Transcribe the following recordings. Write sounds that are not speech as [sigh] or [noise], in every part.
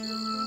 What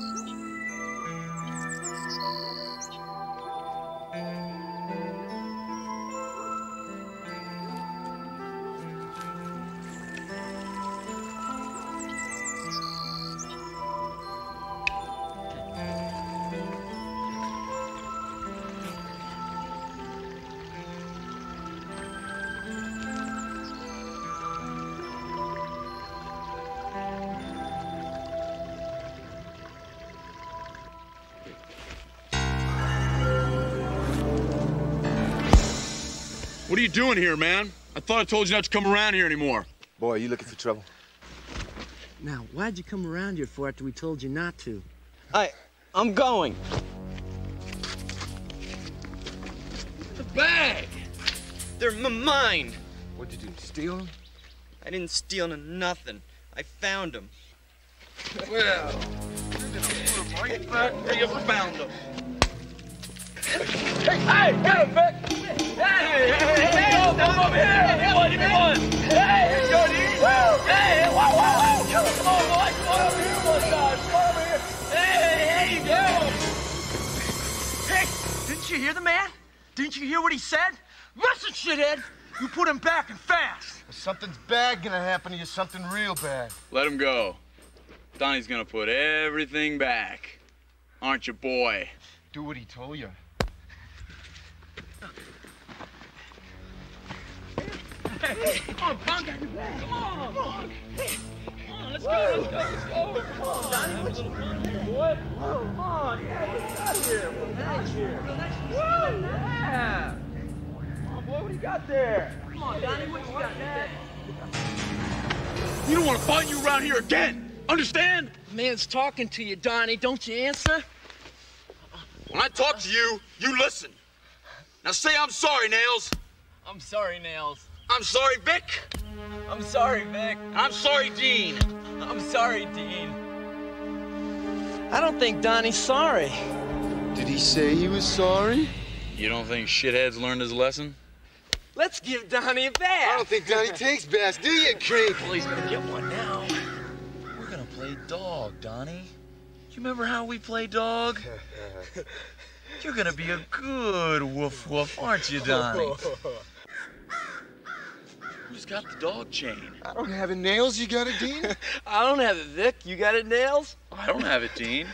are you doing here, man? I thought I told you not to come around here anymore. Boy, are you looking for trouble? Now, why'd you come around here for after we told you not to? I, I'm going. The bag! They're m- mine. What'd you do? Steal them? I didn't steal n- nothing. I found them. Well, you're gonna put them right back where you found them. Hey, get him, Vic! Hey, hey, hey, hey, come over here! Come on, come on! Hey, Jody! Hey, whoa, whoa, whoa! Come on, boy! Come on over here one time! Come on over here! Hey, hey, go! Hey, didn't you hear the man? Didn't you hear what he said? Listen, shithead! You put him back and fast! Something's bad gonna happen to you, something real bad. Let him go. Donnie's gonna put everything back. Aren't you, boy? Do what he told you. Come on, punk! Come on, punk! Come on, let's go, let's go, let's go! Come on, Donnie, what you doing boy? Come on, yeah, what's got here? What's out here? Woo, yeah! Come on, boy, what do you got there? Come on, Donnie, what you got there? We don't want to find you around here again. Understand? Man's talking to you, Donnie. Don't you answer? When I talk to you, you listen. Now say I'm sorry, Nails. I'm sorry, Nails. I'm sorry, Vic. I'm sorry, Vic. I'm sorry, Dean. I'm sorry, Dean. I don't think Donnie's sorry. Did he say he was sorry? You don't think shitheads learned his lesson? Let's give Donnie a bath. I don't think Donnie [laughs] takes baths, do you, Creep? Well, he's gonna get one now. We're gonna play dog, Donnie. You remember how we play dog? [laughs] You're gonna be a good woof woof, aren't you, Donnie? [laughs] Who's got the dog chain? I don't have any nails. You got it, Dean? [laughs] I don't have it, Vic. You got it, Nails? I don't have it, Dean.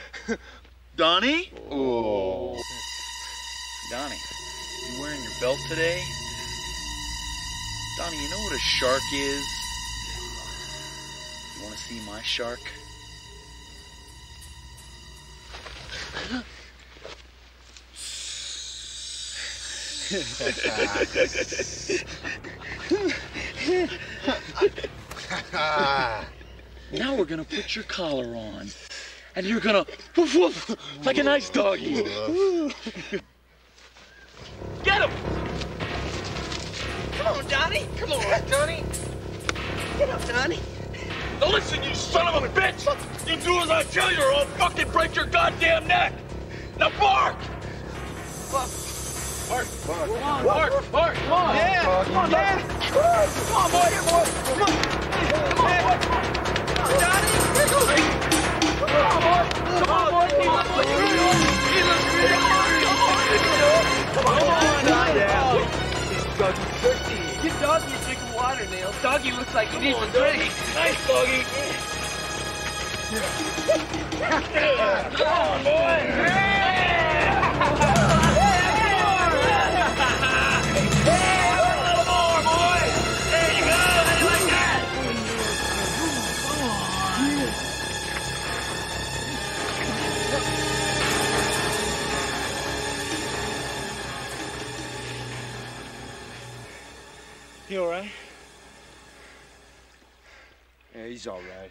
Donnie? oh. Donnie, you wearing your belt today? Donnie, you know what a shark is? You want to see my shark? [laughs] [laughs] [laughs] Now we're gonna put your collar on. And you're gonna woof woof like a nice doggy. Get him! Come on, Donnie. Come on, Donnie. Get up, Donnie. Now listen, you son of a bitch! You do as I tell you or I'll fucking break your goddamn neck! Now bark! Bark, bark, bark, bark, bark, come on! Yeah! Come on, Donnie! Come on, boy! Come on! Come on, boy! Come on, Donnie! Here goes! Come on, boy! Come on, boy! Come on, boy! You can do it! He looks good! Come on! Come on! You can do it! Come on, come on, Donnie! Yeah! Doggy's thirsty. Give Doggy a drink of water, Nails. Doggy looks like he needs a drink. Nice, Doggy. Come on, boy! You all right? Yeah, he's all right.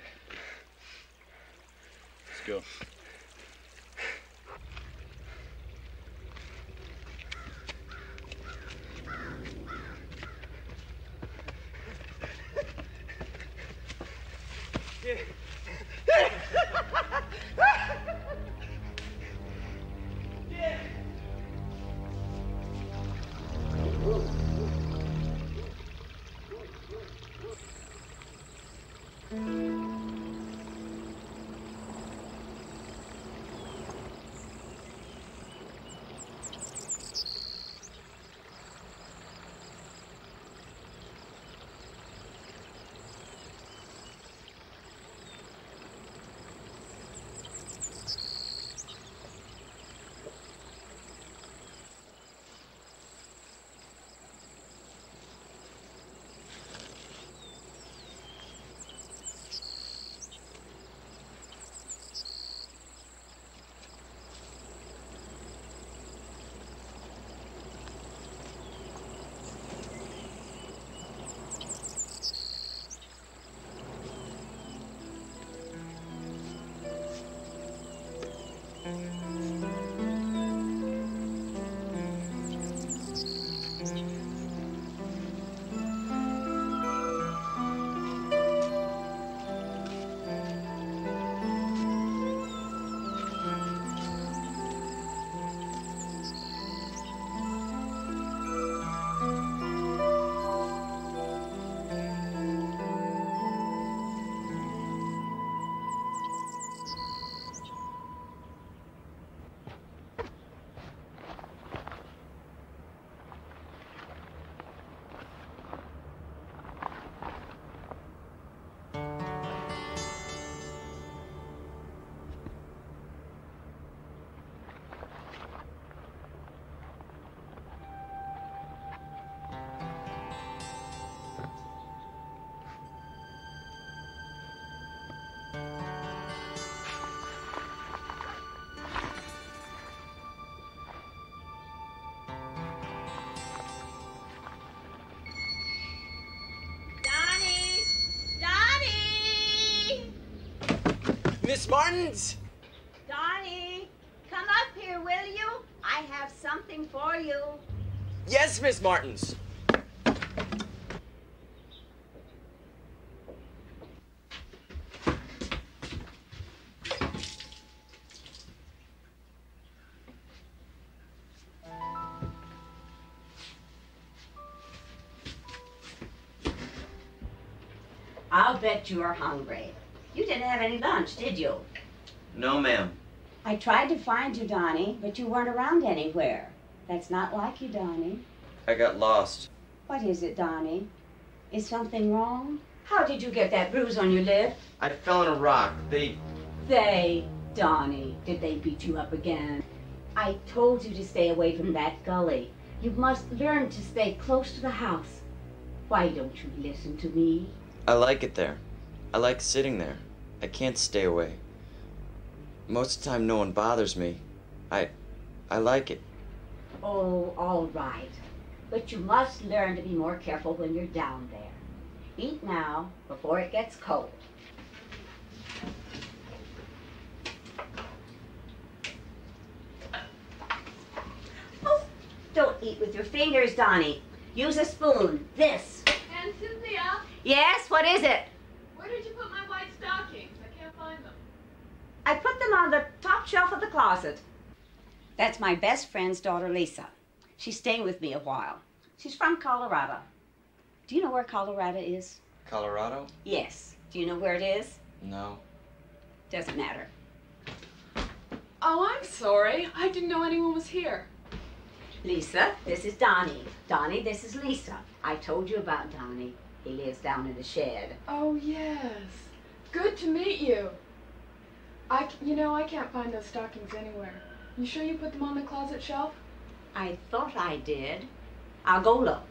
Let's go. Yeah. Miss Martins? Donnie, come up here, will you? I have something for you. Yes, Miss Martins. I'll bet you are hungry. You didn't have any lunch, did you? No, ma'am. I tried to find you, Donnie, but you weren't around anywhere. That's not like you, Donnie. I got lost. What is it, Donnie? Is something wrong? How did you get that bruise on your lip? I fell on a rock. They. They, Donnie, did they beat you up again? I told you to stay away from that gully. You must learn to stay close to the house. Why don't you listen to me? I like it there. I like sitting there. I can't stay away. Most of the time, no one bothers me. I. I like it. Oh, all right. But you must learn to be more careful when you're down there. Eat now before it gets cold. Oh, don't eat with your fingers, Donnie. Use a spoon. This. Aunt Cynthia, Yes, what is it? where did you put my white stockings? I can't find them. I put them on the top shelf of the closet. That's my best friend's daughter, Lisa. She's staying with me a while. She's from Colorado. Do you know where Colorado is? Colorado? Yes. Do you know where it is? No. Doesn't matter. Oh, I'm sorry. I didn't know anyone was here. Lisa, this is Donnie. Donnie, this is Lisa. I told you about Donnie. He lives down in the shed. Oh, yes. Good to meet you. I, you know, I can't find those stockings anywhere. You sure you put them on the closet shelf? I thought I did. I'll go look.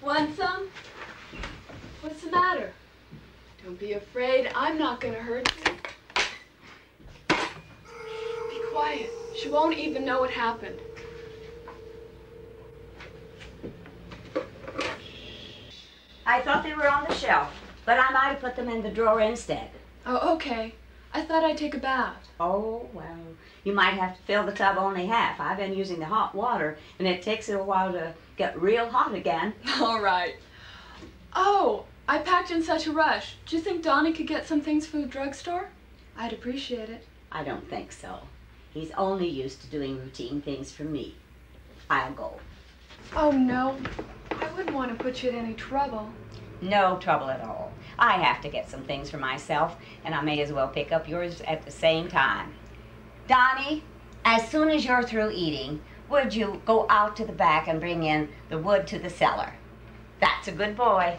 Want some? What's the matter? Don't be afraid. I'm not gonna hurt you. Be quiet. She won't even know what happened. I thought they were on the shelf, but I might have put them in the drawer instead. Oh, okay. I thought I'd take a bath. Oh, well, you might have to fill the tub only half. I've been using the hot water, and it takes it a while to get real hot again. [laughs] All right. Oh, I packed in such a rush. Do you think Donnie could get some things from the drugstore? I'd appreciate it. I don't think so. He's only used to doing routine things for me. I'll go. Oh, no. I wouldn't want to put you in any trouble. No trouble at all. I have to get some things for myself, and I may as well pick up yours at the same time. Donnie, as soon as you're through eating, would you go out to the back and bring in the wood to the cellar? That's a good boy.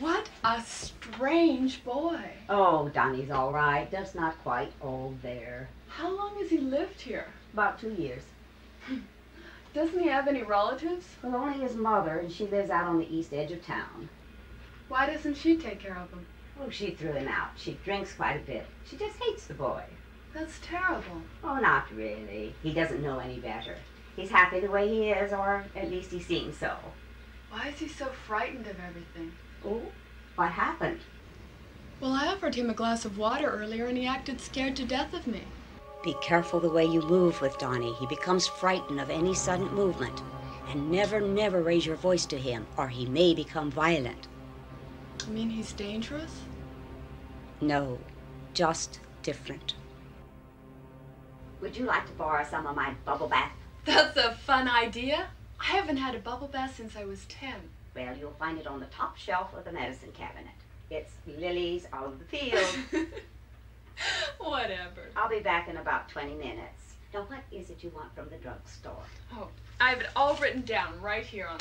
What a strange boy. Oh, Donnie's all right, just not quite old there. How long has he lived here? About two years. [laughs] Doesn't he have any relatives? Well, only his mother, and she lives out on the east edge of town. Why doesn't she take care of him? Oh, she threw him out. She drinks quite a bit. She just hates the boy. That's terrible. Oh, not really. He doesn't know any better. He's happy the way he is, or at least he seems so. Why is he so frightened of everything? Oh, what happened? Well, I offered him a glass of water earlier and he acted scared to death of me. Be careful the way you move with Donnie. He becomes frightened of any sudden movement. And never, never raise your voice to him, or he may become violent. You mean he's dangerous? No, just different. Would you like to borrow some of my bubble bath? That's a fun idea. I haven't had a bubble bath since I was 10. Well, you'll find it on the top shelf of the medicine cabinet. It's lilies of the field. [laughs] Whatever. I'll be back in about 20 minutes. Now, what is it you want from the drugstore? Oh, I have it all written down right here on.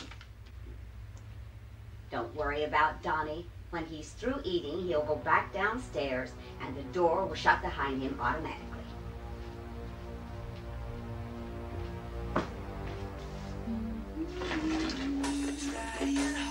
Don't worry about Donnie. When he's through eating, he'll go back downstairs and the door will shut behind him automatically. My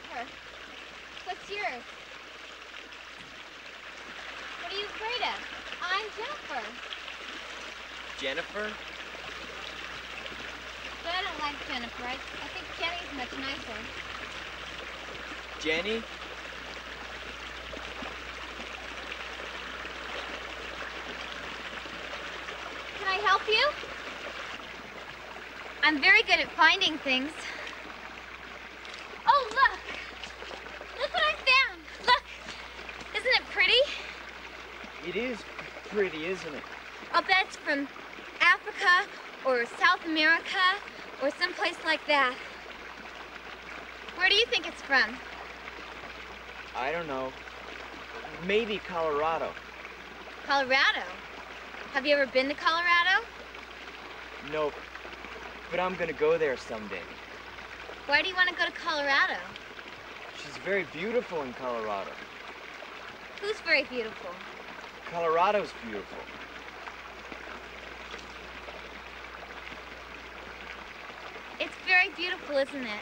Jennifer. What's yours? What are you afraid of? I'm Jennifer. Jennifer? But I don't like Jennifer. I, I think Jenny's much nicer. Jenny? Can I help you? I'm very good at finding things. Oh, look! Look what I found! Look! Isn't it pretty? It is pretty, isn't it? It's from Africa or South America or someplace like that. Where do you think it's from? I don't know. Maybe Colorado. Colorado. Have you ever been to Colorado? Nope. But I'm gonna go there someday. Why do you want to go to Colorado? She's very beautiful in Colorado. Who's very beautiful? Colorado's beautiful. It's very beautiful, isn't it?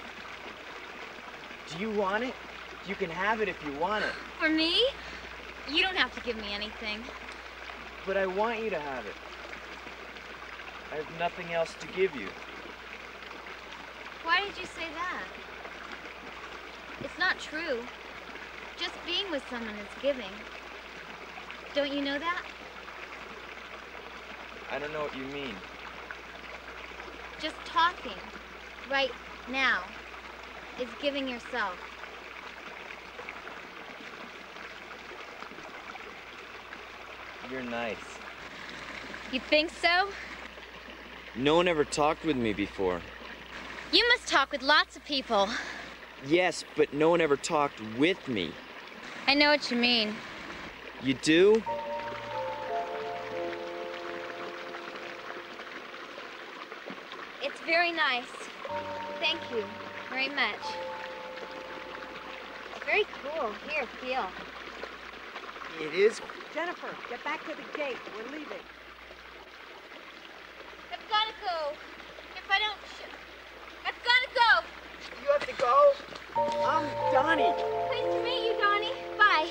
Do you want it? You can have it if you want it. For me? You don't have to give me anything. But I want you to have it. I have nothing else to give you. Why did you say that? It's not true. Just being with someone is giving. Don't you know that? I don't know what you mean. Just talking, right now, is giving yourself. You're nice. You think so? No one ever talked with me before. You must talk with lots of people. Yes, but no one ever talked with me. I know what you mean. You do? It's very nice. Thank you very much. Very cool. Here, feel. It is. Jennifer, get back to the gate. We're leaving. I've got to go. If I don't, sh- I've got to go. You have to go? I'm Donnie. Nice to meet you, Donnie. Bye.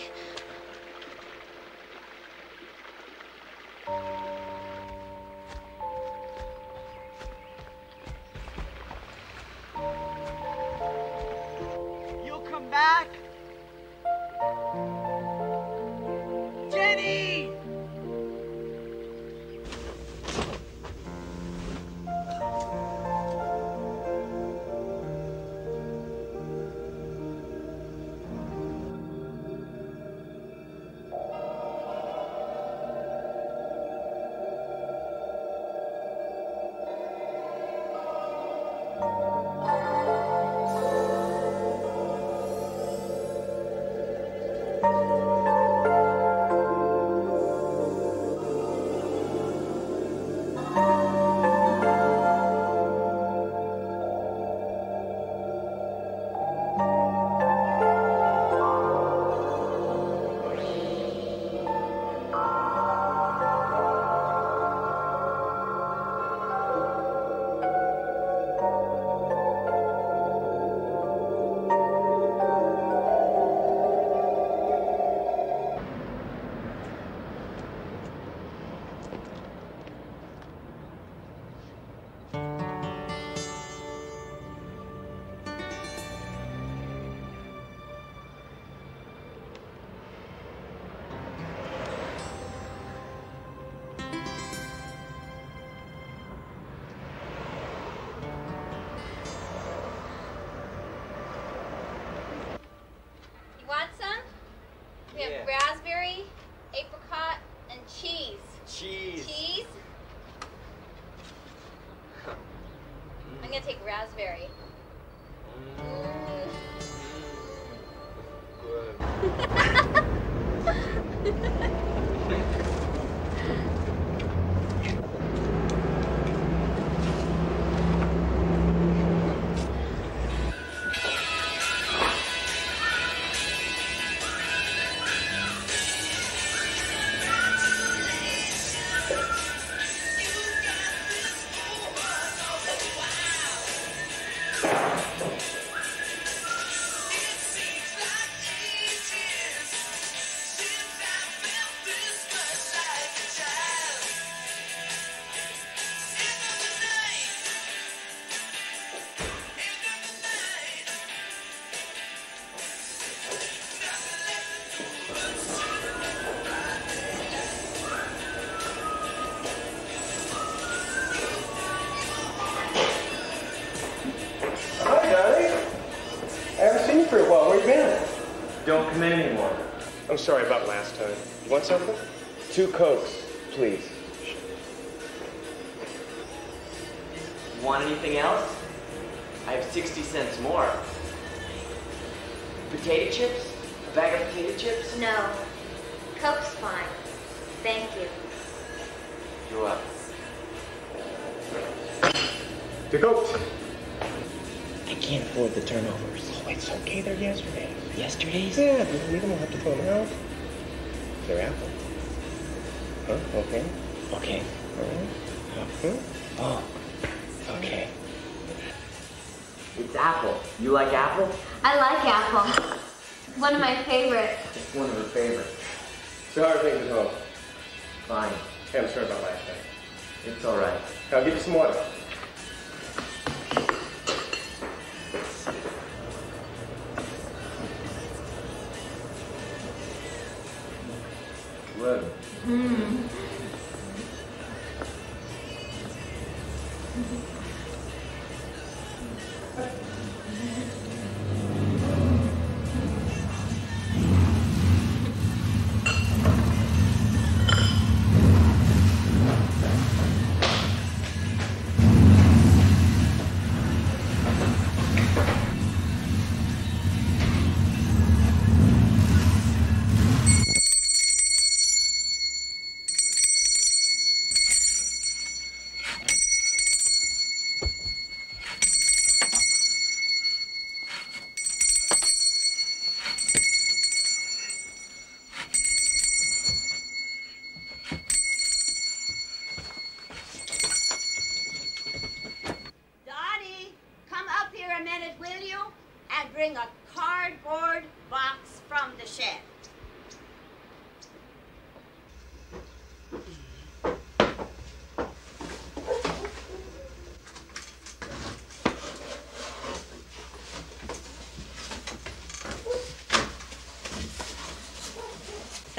raspberry. Sorry about last time. You want something? Two cokes, please. Want anything else? I have 60 cents more. Potato chips? Yesterday's? Yeah, if you leave them, we'll have to throw them out. They're apple. Huh? Okay. Okay. All right. Huh? Oh, okay. It's apple. You like apple? I like apple. One of my favorites. It's one of her favorites. So how are things at home? Fine. Hey, I'm sorry about last time. It's all right. I'll give you some water.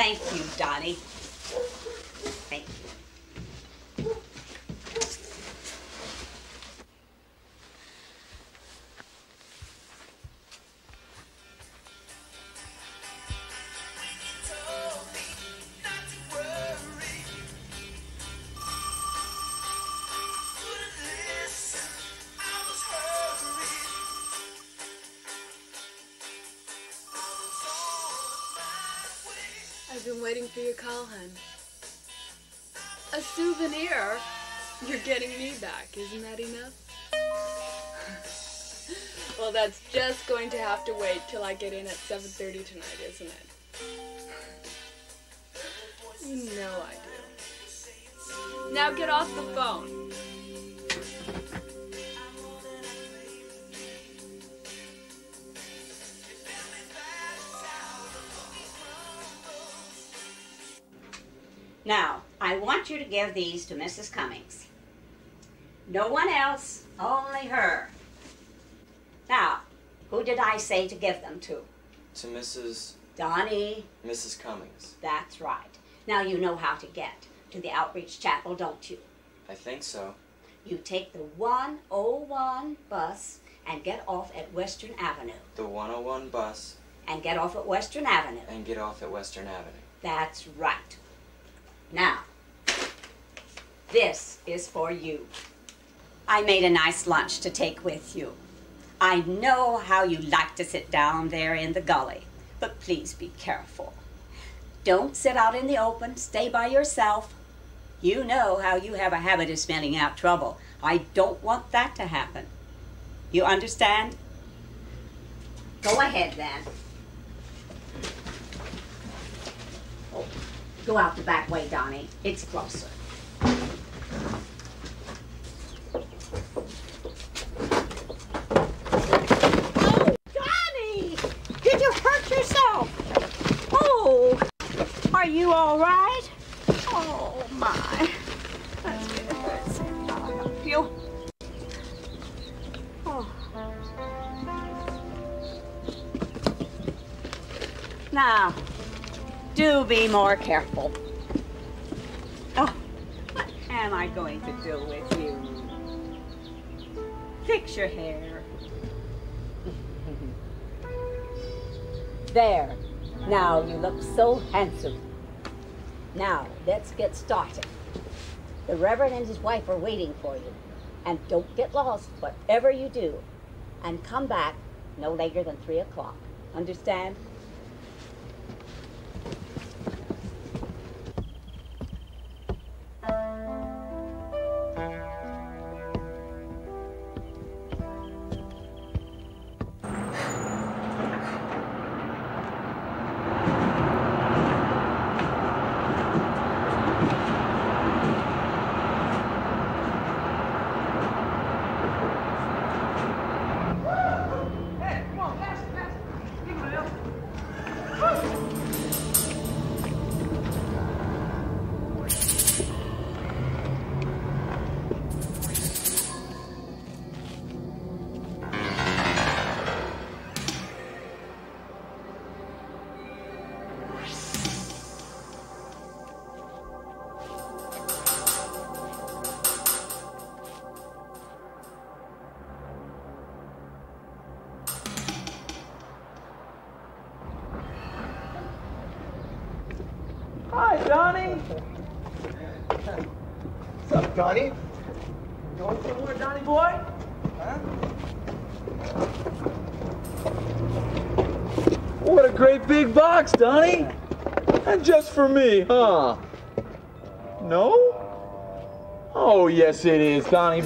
Thank you, Dottie. Waiting for your call, hun. A souvenir? You're getting me back, isn't that enough? [laughs] well, that's just going to have to wait till I get in at 7.30 tonight, isn't it? You know I do. Now get off the phone. Want you to give these to Mrs. Cummings. No one else, only her. Now, who did I say to give them to? To Mrs. Donnie. Mrs. Cummings. That's right. Now you know how to get to the outreach chapel, don't you? I think so. You take the 101 bus and get off at Western Avenue. The 101 bus And get off at Western Avenue. and get off at Western Avenue. That's right. Now, this is for you. I made a nice lunch to take with you. I know how you like to sit down there in the gully, but please be careful. Don't sit out in the open, stay by yourself. You know how you have a habit of smelling out trouble. I don't want that to happen. You understand? Go ahead then. Oh, Go out the back way, Donnie. It's closer. Oh, Donnie! Did you hurt yourself? Oh, are you all right? Oh, my. That's good. Hurts. I'll help you. Oh. Now, do be more careful. Am I going to do with you? Fix your hair. [laughs] There. Now you look so handsome. Now, let's get started. The Reverend and his wife are waiting for you. And don't get lost, whatever you do. And come back no later than 3 o'clock. Understand? For me, huh? No? Oh, yes, it is, Donnie.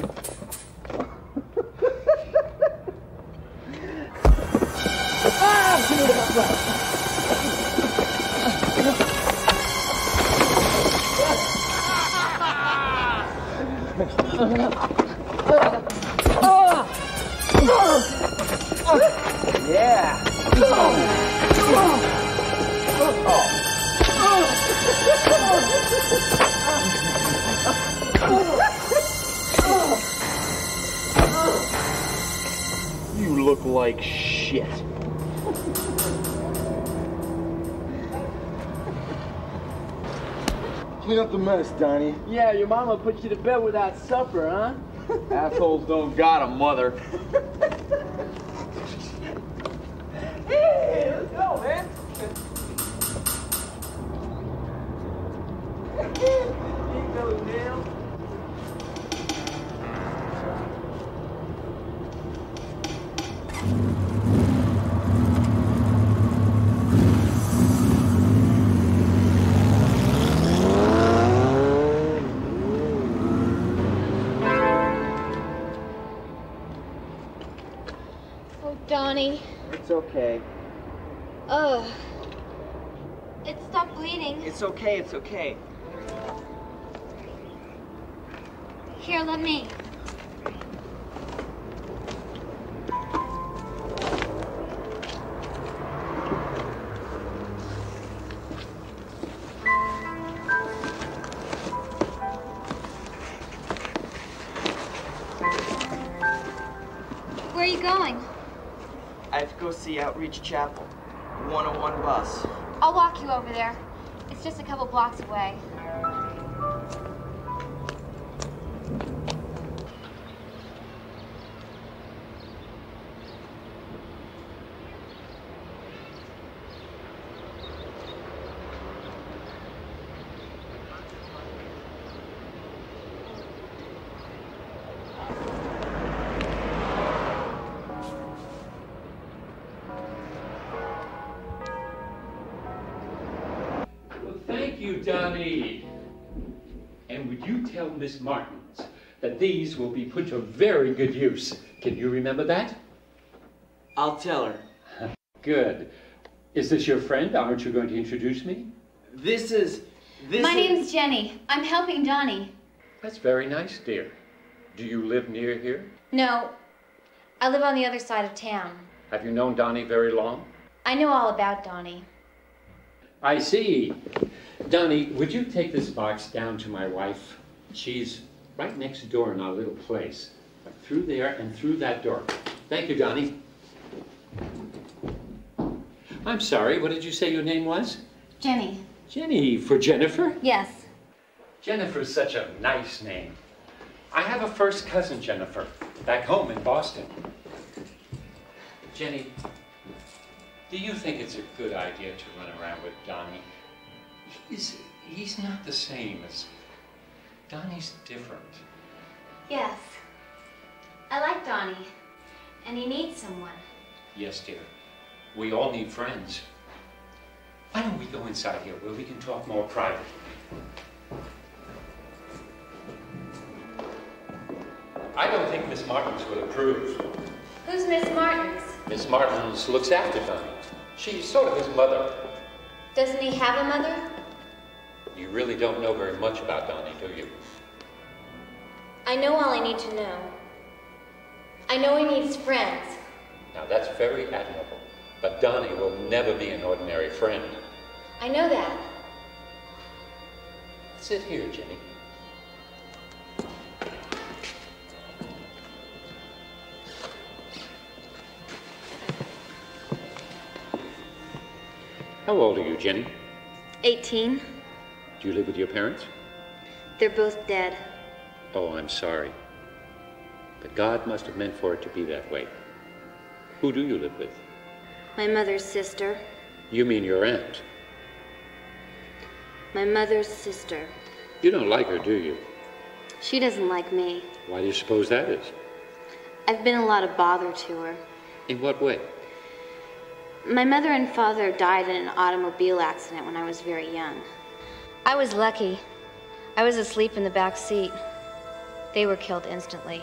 Your mama put you to bed without supper, huh? [laughs] Assholes don't got a mother. hey, let's go, man. Eat those nails. Okay. Ugh. It stopped bleeding. It's okay, it's okay. Here, let me. Chapel. 101 bus. I'll walk you over there. It's just a couple blocks away. Thank. And would you tell Miss Martins that these will be put to very good use? Can you remember that? I'll tell her. [laughs] Good. Is this your friend? Aren't you going to introduce me? This is. This My is... name's Jenny. I'm helping Donnie. That's very nice, dear. Do you live near here? No, I live on the other side of town. Have you known Donnie very long? I know all about Donnie. I see. Donnie, would you take this box down to my wife? She's right next door in our little place. Through there and through that door. Thank you, Donnie. I'm sorry, what did you say your name was? Jenny. Jenny, for Jennifer? Yes. Jennifer's such a nice name. I have a first cousin, Jennifer, back home in Boston. Jenny, Do you think it's a good idea to run around with Donnie? He's, he's not the same as. Donnie's different. Yes. I like Donnie. And he needs someone. Yes, dear. We all need friends. Why don't we go inside here where we can talk more privately? I don't think Miss Martins would approve. Who's Miss Martins? Miss Martins looks after Donnie. She's sort of his mother. Doesn't he have a mother? You really don't know very much about Donnie, do you? I know all I need to know. I know he needs friends. Now that's very admirable. But Donnie will never be an ordinary friend. I know that. Sit here, Jenny. How old are you, Jenny? 18. Do you live with your parents? They're both dead. Oh, I'm sorry. But God must have meant for it to be that way. Who do you live with? My mother's sister. You mean your aunt? My mother's sister. You don't like her, do you? She doesn't like me. Why do you suppose that is? I've been a lot of bother to her. In what way? My mother and father died in an automobile accident when I was very young. I was lucky. I was asleep in the back seat. They were killed instantly.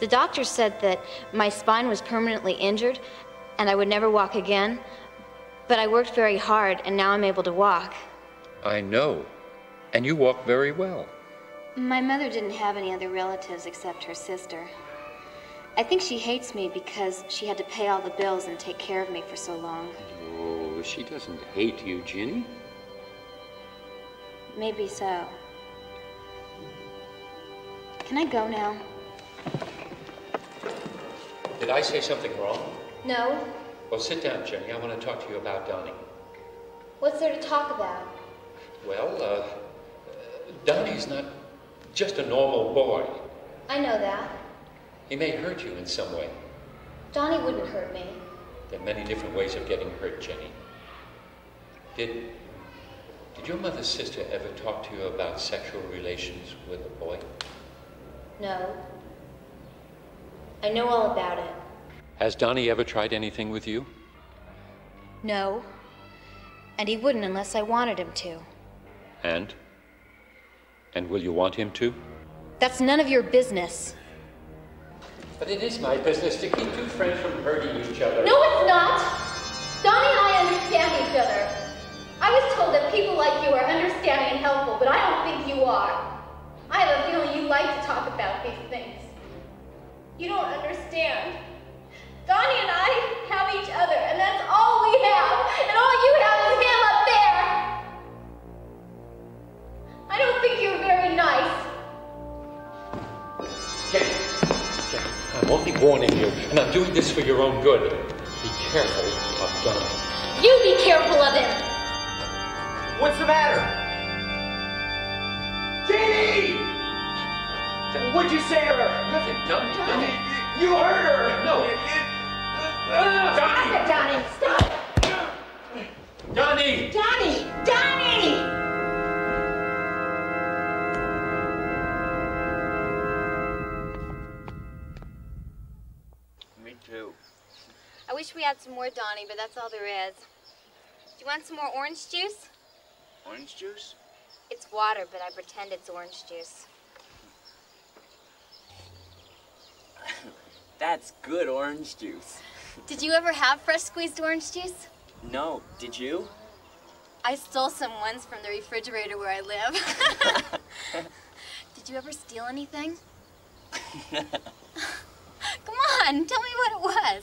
The doctor said that my spine was permanently injured and I would never walk again, but I worked very hard and now I'm able to walk. I know. And you walk very well. My mother didn't have any other relatives except her sister. I think she hates me because she had to pay all the bills and take care of me for so long. Oh, she doesn't hate you, Jenny. Maybe so. Can I go now? Did I say something wrong? No. Well, sit down, Jenny. I want to talk to you about Donnie. What's there to talk about? Well, uh, Donnie's not just a normal boy. I know that. He may hurt you in some way. Donnie wouldn't hurt me. There are many different ways of getting hurt, Jenny. Did did your mother's sister ever talk to you about sexual relations with a boy? No. I know all about it. Has Donnie ever tried anything with you? No. And he wouldn't unless I wanted him to. And? And will you want him to? That's none of your business. But it is my business to keep two friends from hurting each other. No, it's not! Donnie and I understand each other. I was told that people like you are understanding and helpful, but I don't think you are. I have a feeling you like to talk about these things. You don't understand. Donnie and I have each other, and that's all we have, and all you have is him up there. I don't think you're Jenny, I'm only warning you, and I'm doing this for your own good. Be careful of Donnie. You be careful of him. What's the matter? Jenny! What'd you say to her? Nothing, Donnie. Donnie. You hurt her! No. Ah, Donnie! Donnie, stop! Donnie! Donnie! Donnie! Wish we had some more Donnie, but that's all there is. Do you want some more orange juice? Orange juice? It's water, but I pretend it's orange juice. [coughs] That's good orange juice. [laughs] Did you ever have fresh squeezed orange juice? No, did you? I stole some once from the refrigerator where I live. [laughs] Did you ever steal anything? [laughs] Come on, tell me what it was.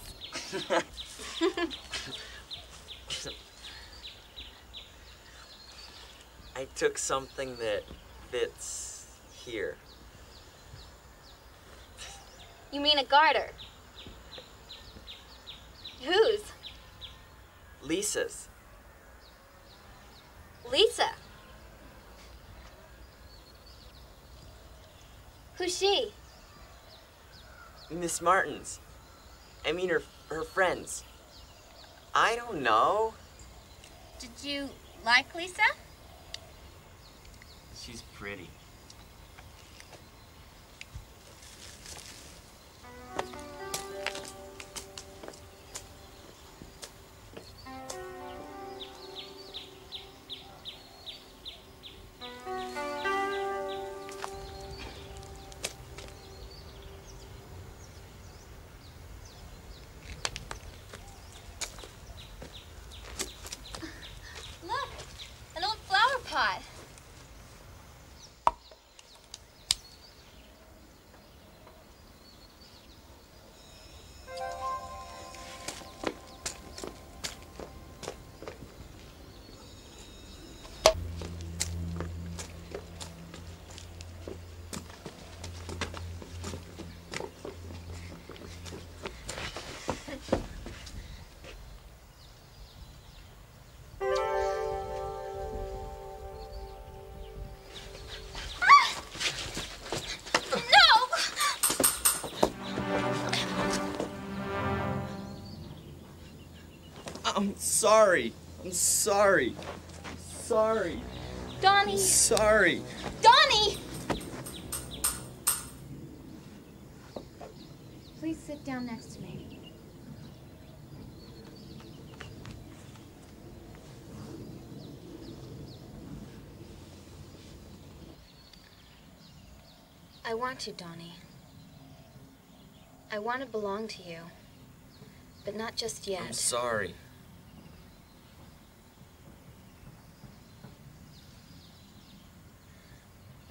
I took something that fits here. You mean a garter? Whose? Lisa's. Lisa. Who's she? Miss Martin's. I mean her her friends. I don't know. Did you like Lisa? She's pretty. I'm sorry. I'm sorry. Sorry. Donnie! Sorry. Donnie! Please sit down next to me. I want you, Donnie. I want to belong to you. But not just yet. I'm sorry.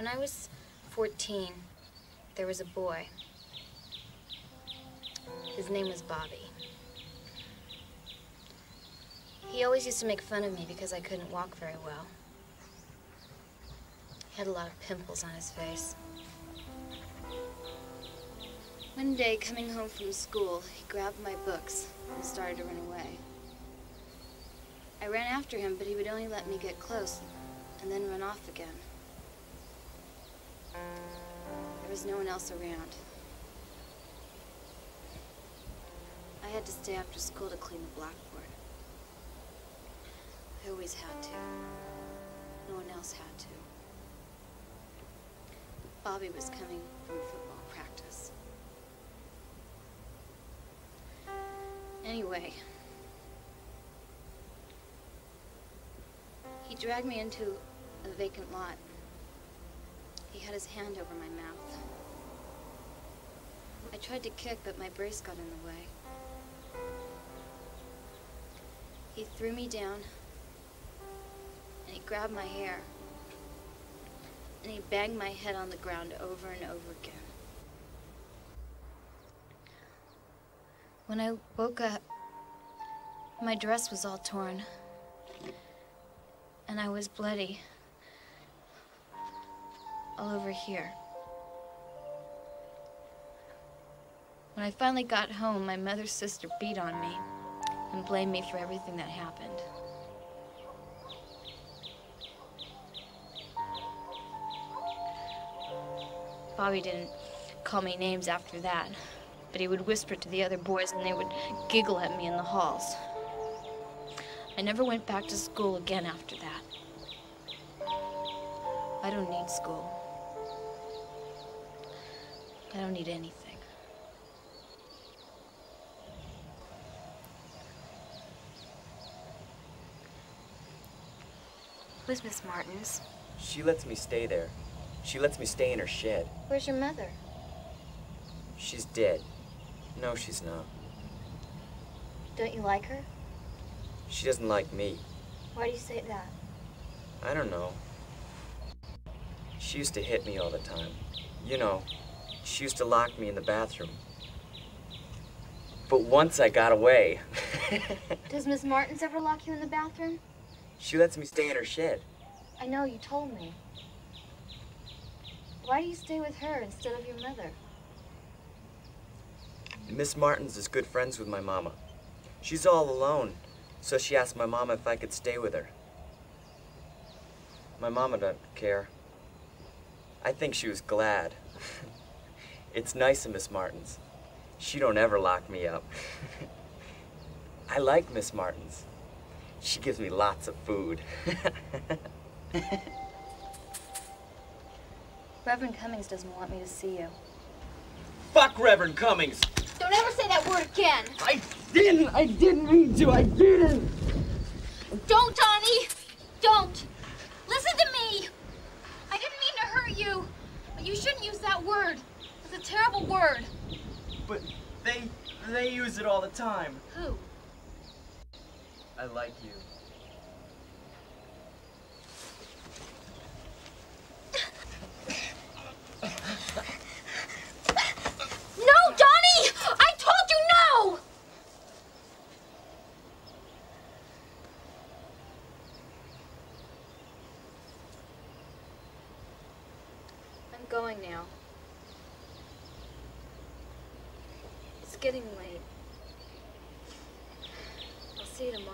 When I was 14, there was a boy. His name was Bobby. He always used to make fun of me because I couldn't walk very well. He had a lot of pimples on his face. One day, coming home from school, he grabbed my books and started to run away. I ran after him, but he would only let me get close and then run off again. There was no one else around. I had to stay after school to clean the blackboard. I always had to. No one else had to. Bobby was coming from football practice. Anyway, he dragged me into a vacant lot. He had his hand over my mouth. I tried to kick, but my brace got in the way. He threw me down, and he grabbed my hair, and he banged my head on the ground over and over again. When I woke up, my dress was all torn, and I was bloody all over here. When I finally got home, my mother's sister beat on me and blamed me for everything that happened. Bobby didn't call me names after that, but he would whisper to the other boys and they would giggle at me in the halls. I never went back to school again after that. I don't need school. I don't need anything. Who's Miss Martins? She lets me stay there. She lets me stay in her shed. Where's your mother? She's dead. No, she's not. Don't you like her? She doesn't like me. Why do you say that? I don't know. She used to hit me all the time. You know, she used to lock me in the bathroom. But once I got away, [laughs] Does Miss Martins ever lock you in the bathroom? she lets me stay in her shed. I know, you told me. Why do you stay with her instead of your mother? Miss Martins is good friends with my mama. She's all alone, so she asked my mama if I could stay with her. My mama doesn't care. I think she was glad. [laughs] it's nice of Miss Martins. She don't ever lock me up. [laughs] I like Miss Martins. She gives me lots of food. [laughs] Reverend Cummings doesn't want me to see you. Fuck Reverend Cummings! Don't ever say that word again. I didn't! I didn't mean to! I didn't! Don't, Donnie! Don't! Listen to me! I didn't mean to hurt you, but you shouldn't use that word. It's a terrible word. But they they use it all the time. Who? I like you. No, Donnie! I told you no! I'm going now. Getting late. I'll see you tomorrow.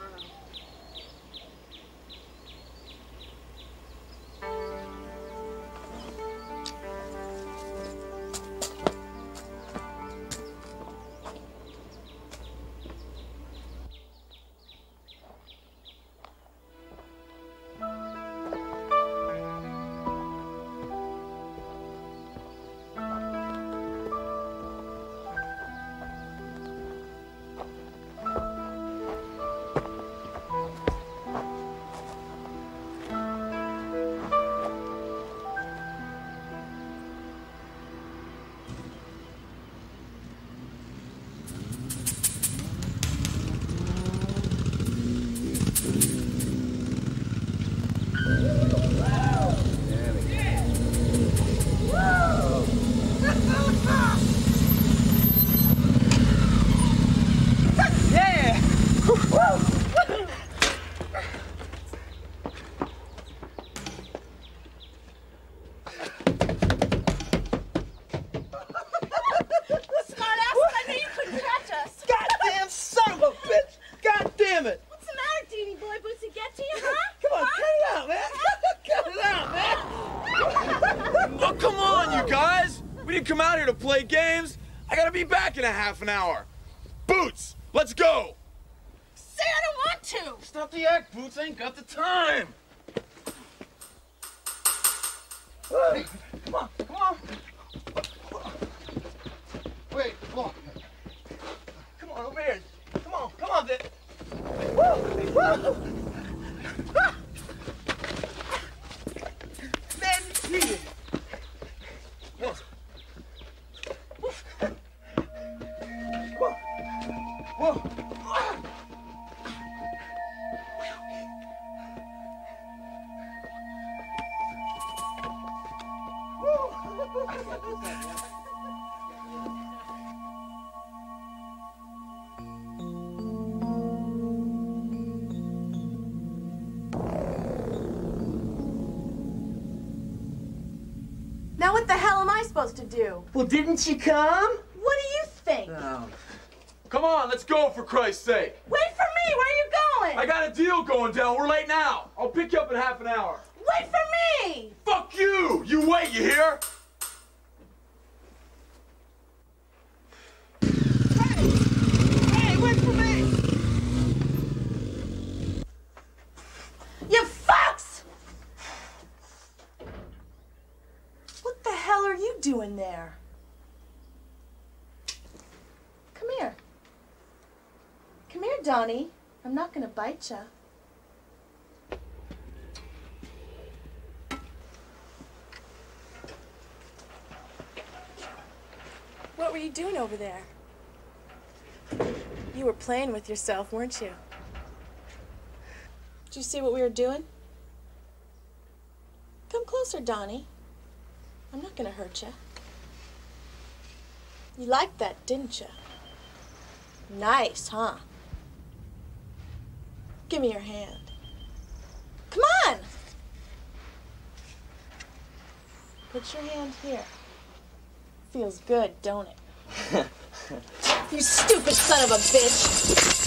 A half an hour. Boots, let's go! Say I don't want to. Stop the act, Boots. I ain't got the time. Supposed to do? Well, didn't you come? What do you think? Come on, let's go for Christ's sake. Wait for me! Where are you going? I got a deal going down. We're late now. I'll pick you up in half an hour. Wait for me! Fuck you! You wait, you hear? Hey, wait for me! You fucks! What the hell are you doing there? Come here. Come here, Donnie. I'm not gonna bite ya. What were you doing over there? You were playing with yourself, weren't you? Did you see what we were doing? Come closer, Donnie. I'm not gonna hurt you. You liked that, didn't you? Nice, huh? Give me your hand. Come on! Put your hand here. Feels good, don't it? [laughs] You stupid son of a bitch!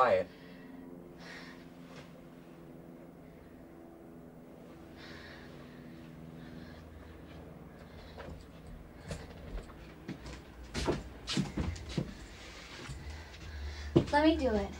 Quiet. Let me do it.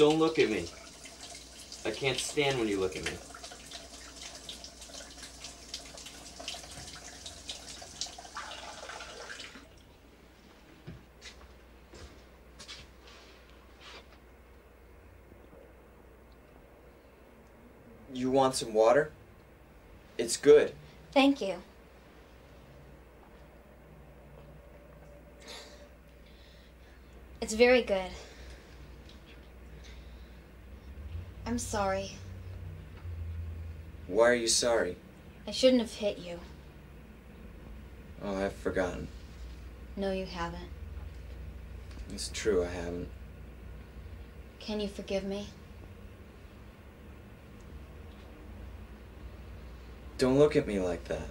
Don't look at me. I can't stand when you look at me. You want some water? It's good. Thank you. It's very good. I'm sorry. Why are you sorry? I shouldn't have hit you. Oh, I've forgotten. No, you haven't. It's true, I haven't. Can you forgive me? Don't look at me like that.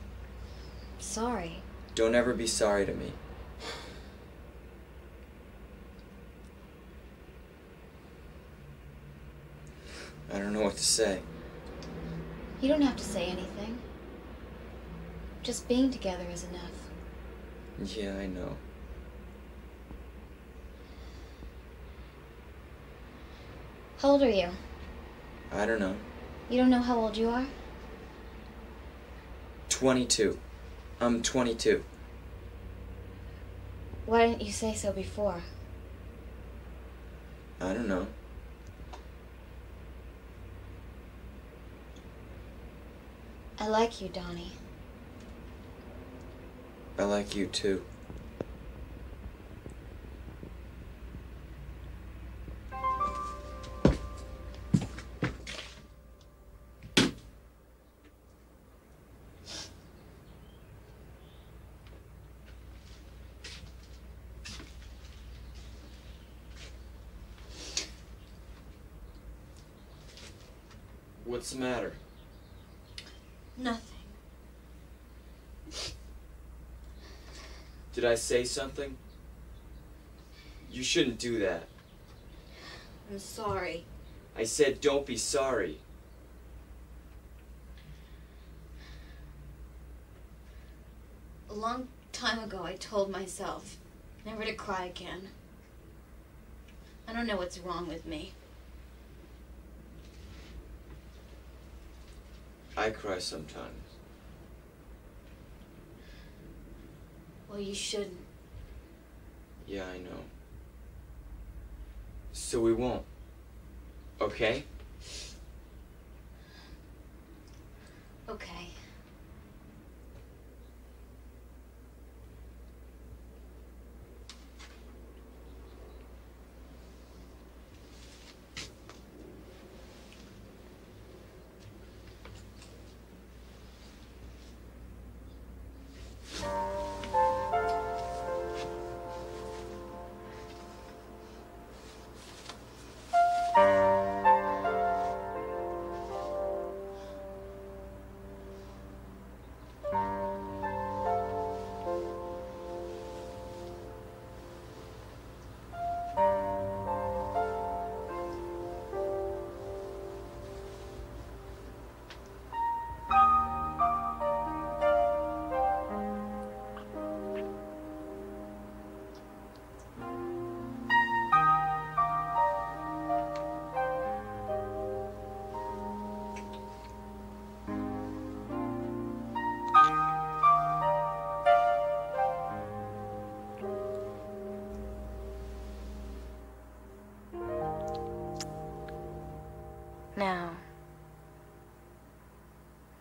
Sorry. Don't ever be sorry to me. I don't know what to say. You don't have to say anything. Just being together is enough. Yeah, I know. How old are you? I don't know. You don't know how old you are? 22. I'm 22. Why didn't you say so before? I don't know. Like you, Donnie. I like you too. What's the matter? Nothing. Did I say something? You shouldn't do that. I'm sorry. I said don't be sorry. A long time ago, I told myself never to cry again. I don't know what's wrong with me. I cry sometimes. Well, you shouldn't. Yeah, I know. So we won't. Okay?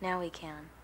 Now we can.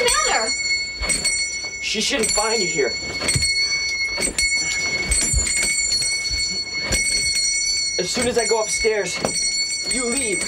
The matter? She shouldn't find you here. As soon as I go upstairs, you leave.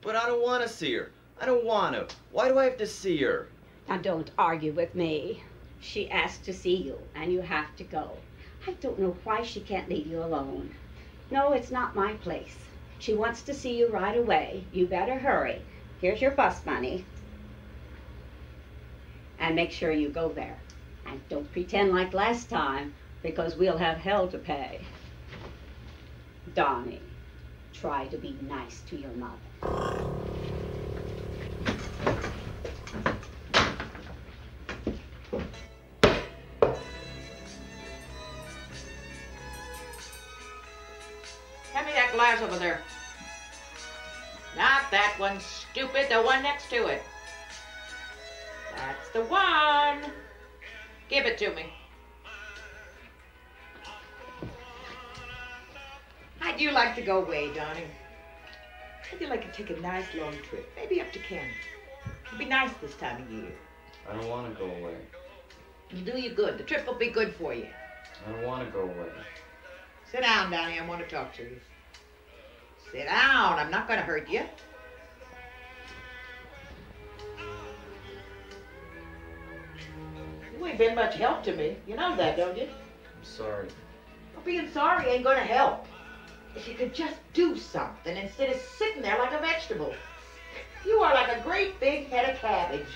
But I don't want to see her. I don't want to. Why do I have to see her? Now, don't argue with me. She asked to see you, and you have to go. I don't know why she can't leave you alone. No, it's not my place. She wants to see you right away. You better hurry. Here's your bus money. And make sure you go there. And don't pretend like last time, because we'll have hell to pay. Donnie, try to be nice to your mother. Hand me that glass over there. Not that one, stupid. The one next to it. That's the one. Give it to me. How'd you like to go away, Donnie? How'd you like to take a nice long trip? Maybe up to Canada. It'll be nice this time of year. I don't want to go away. It'll do you good. The trip will be good for you. I don't want to go away. Sit down, Donnie. I want to talk to you. Sit down. I'm not going to hurt you. You ain't been much help to me. You know that, don't you? I'm sorry. Well, being sorry ain't going to help. If you could just do something instead of sitting there like a vegetable. You are like a great big head of cabbage.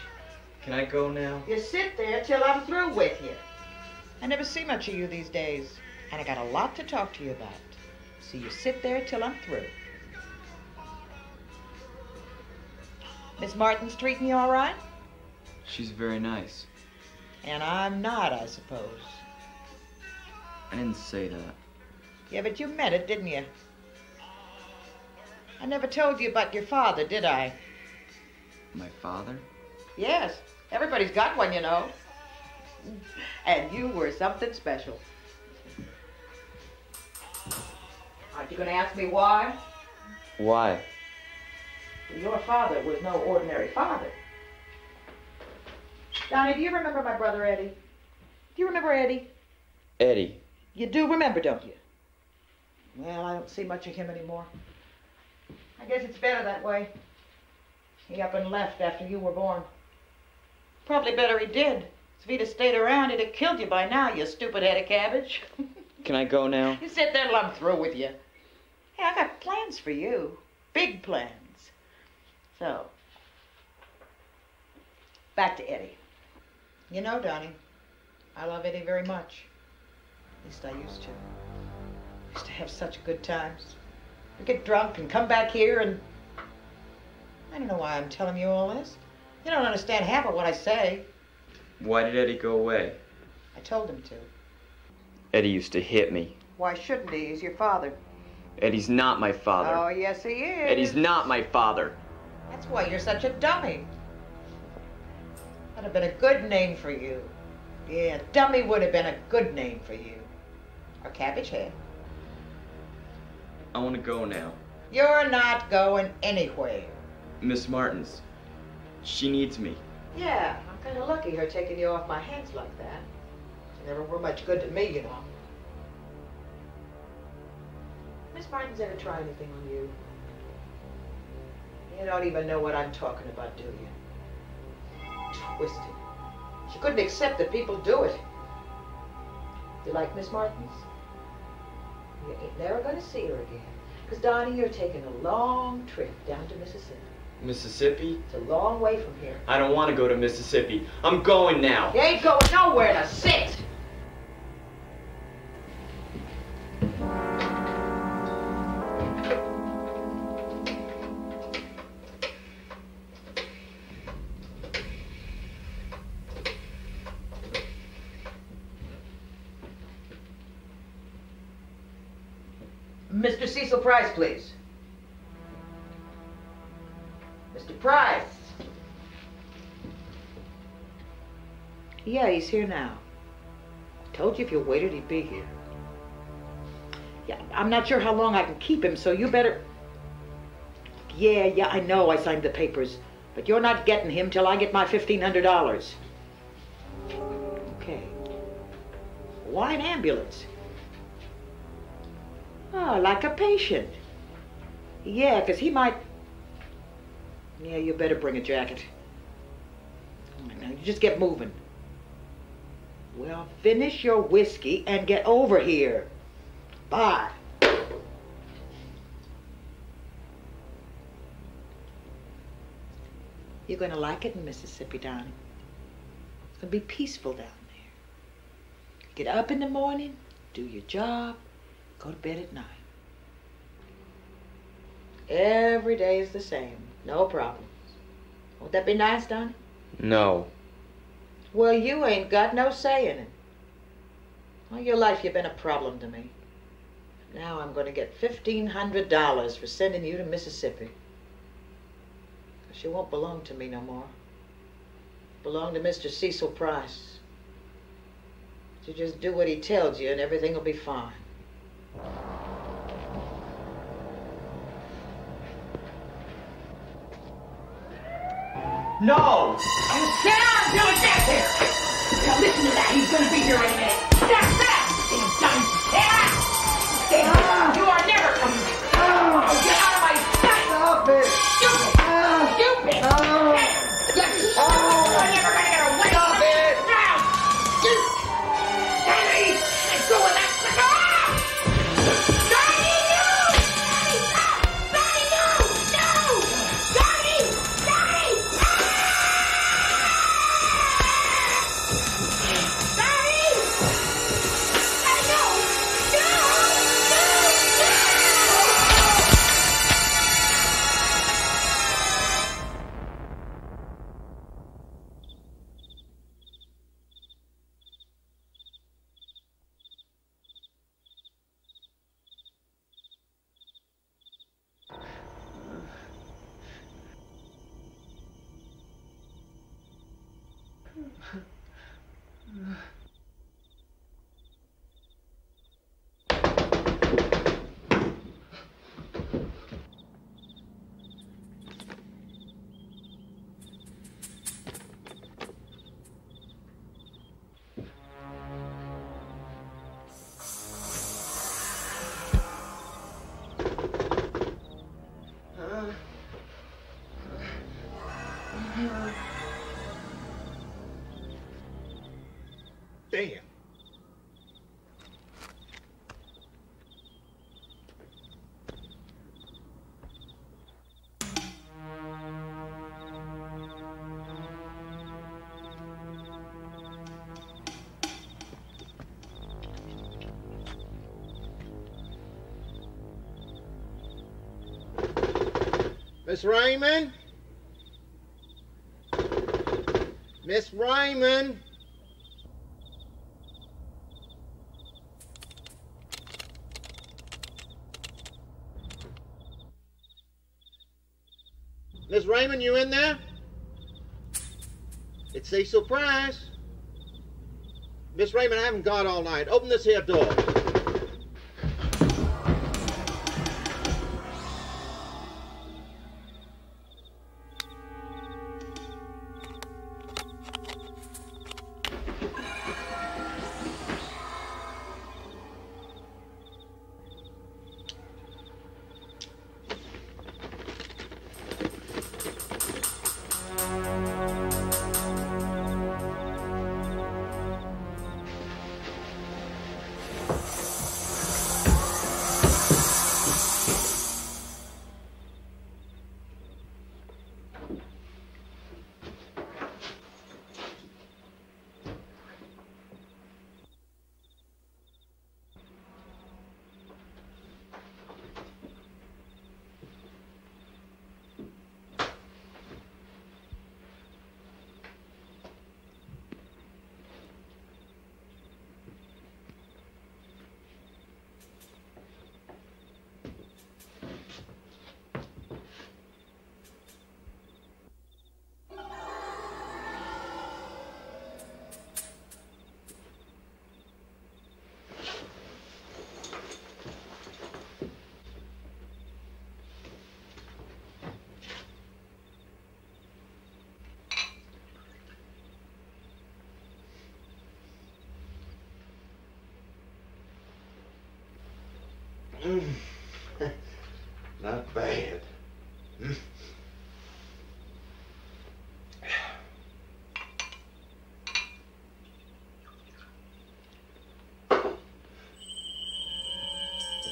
Can I go now? You sit there till I'm through with you. I never see much of you these days, and I got a lot to talk to you about. So you sit there till I'm through. Miss Martin's treating you all right? She's very nice. And I'm not, I suppose. I didn't say that. Yeah, but you meant it, didn't you? I never told you about your father, did I? My father? Yes. Everybody's got one, you know. And you were something special. Aren't you going to ask me why? Why? Your father was no ordinary father. Donnie, do you remember my brother Eddie? Do you remember Eddie? Eddie. You do remember, don't you? Well, I don't see much of him anymore. I guess it's better that way. He up and left after you were born. Probably better he did. If he'd have stayed around, he'd have killed you by now, you stupid head of cabbage. [laughs] Can I go now? You sit there till I'm through with you. Hey, I got plans for you. Big plans. So, back to Eddie. You know, Donnie, I love Eddie very much. At least I used to. I used to have such good times. We'd get drunk and come back here and... I don't know why I'm telling you all this. You don't understand half of what I say. Why did Eddie go away? I told him to. Eddie used to hit me. Why shouldn't he? He's your father. Eddie's not my father. Oh, yes, he is. Eddie's not my father. That's why you're such a dummy. That'd have been a good name for you. Yeah, dummy would have been a good name for you. Or cabbage head. I want to go now. You're not going anywhere. Miss Martins. She needs me. Yeah, I'm kind of lucky her taking you off my hands like that. She never were much good to me, you know. Miss Martin's ever try anything on you? You don't even know what I'm talking about, do you? Twisted. She couldn't accept that people do it. You like Miss Martins? You ain't never gonna see her again. Because, Donnie, you're taking a long trip down to Mississippi. Mississippi? It's a long way from here. I don't want to go to Mississippi. I'm going now. You ain't going nowhere to sit. Price, please. Mr. Price. Yeah, he's here now. Told you if you waited, he'd be here. Yeah, I'm not sure how long I can keep him, so you better. Yeah, yeah, I know I signed the papers, but you're not getting him till I get my $1,500. Okay. Why an ambulance? Oh, like a patient. Yeah, 'cause he might. Yeah, you better bring a jacket. Now, you just get moving. Well, finish your whiskey and get over here. Bye. You're going to like it in Mississippi, Donnie. It's going to be peaceful down there. Get up in the morning, do your job, go to bed at night. Every day is the same. No problems. Won't that be nice, Donnie? No. Well, you ain't got no say in it. All your life you've been a problem to me. Now I'm going to get $1,500 for sending you to Mississippi. you won't belong to me no more. Belong to Mr. Cecil Price. You just do what he tells you and everything will be fine. No! Sit down until it gets here! Now listen to that, he's gonna be here in a minute. Stop, stop! Damn done! Get out! Damn, ah! you Miss Raymond? Miss Raymond? Miss Raymond, you in there? It's a surprise. Miss Raymond, I haven't got all night. Open this here door.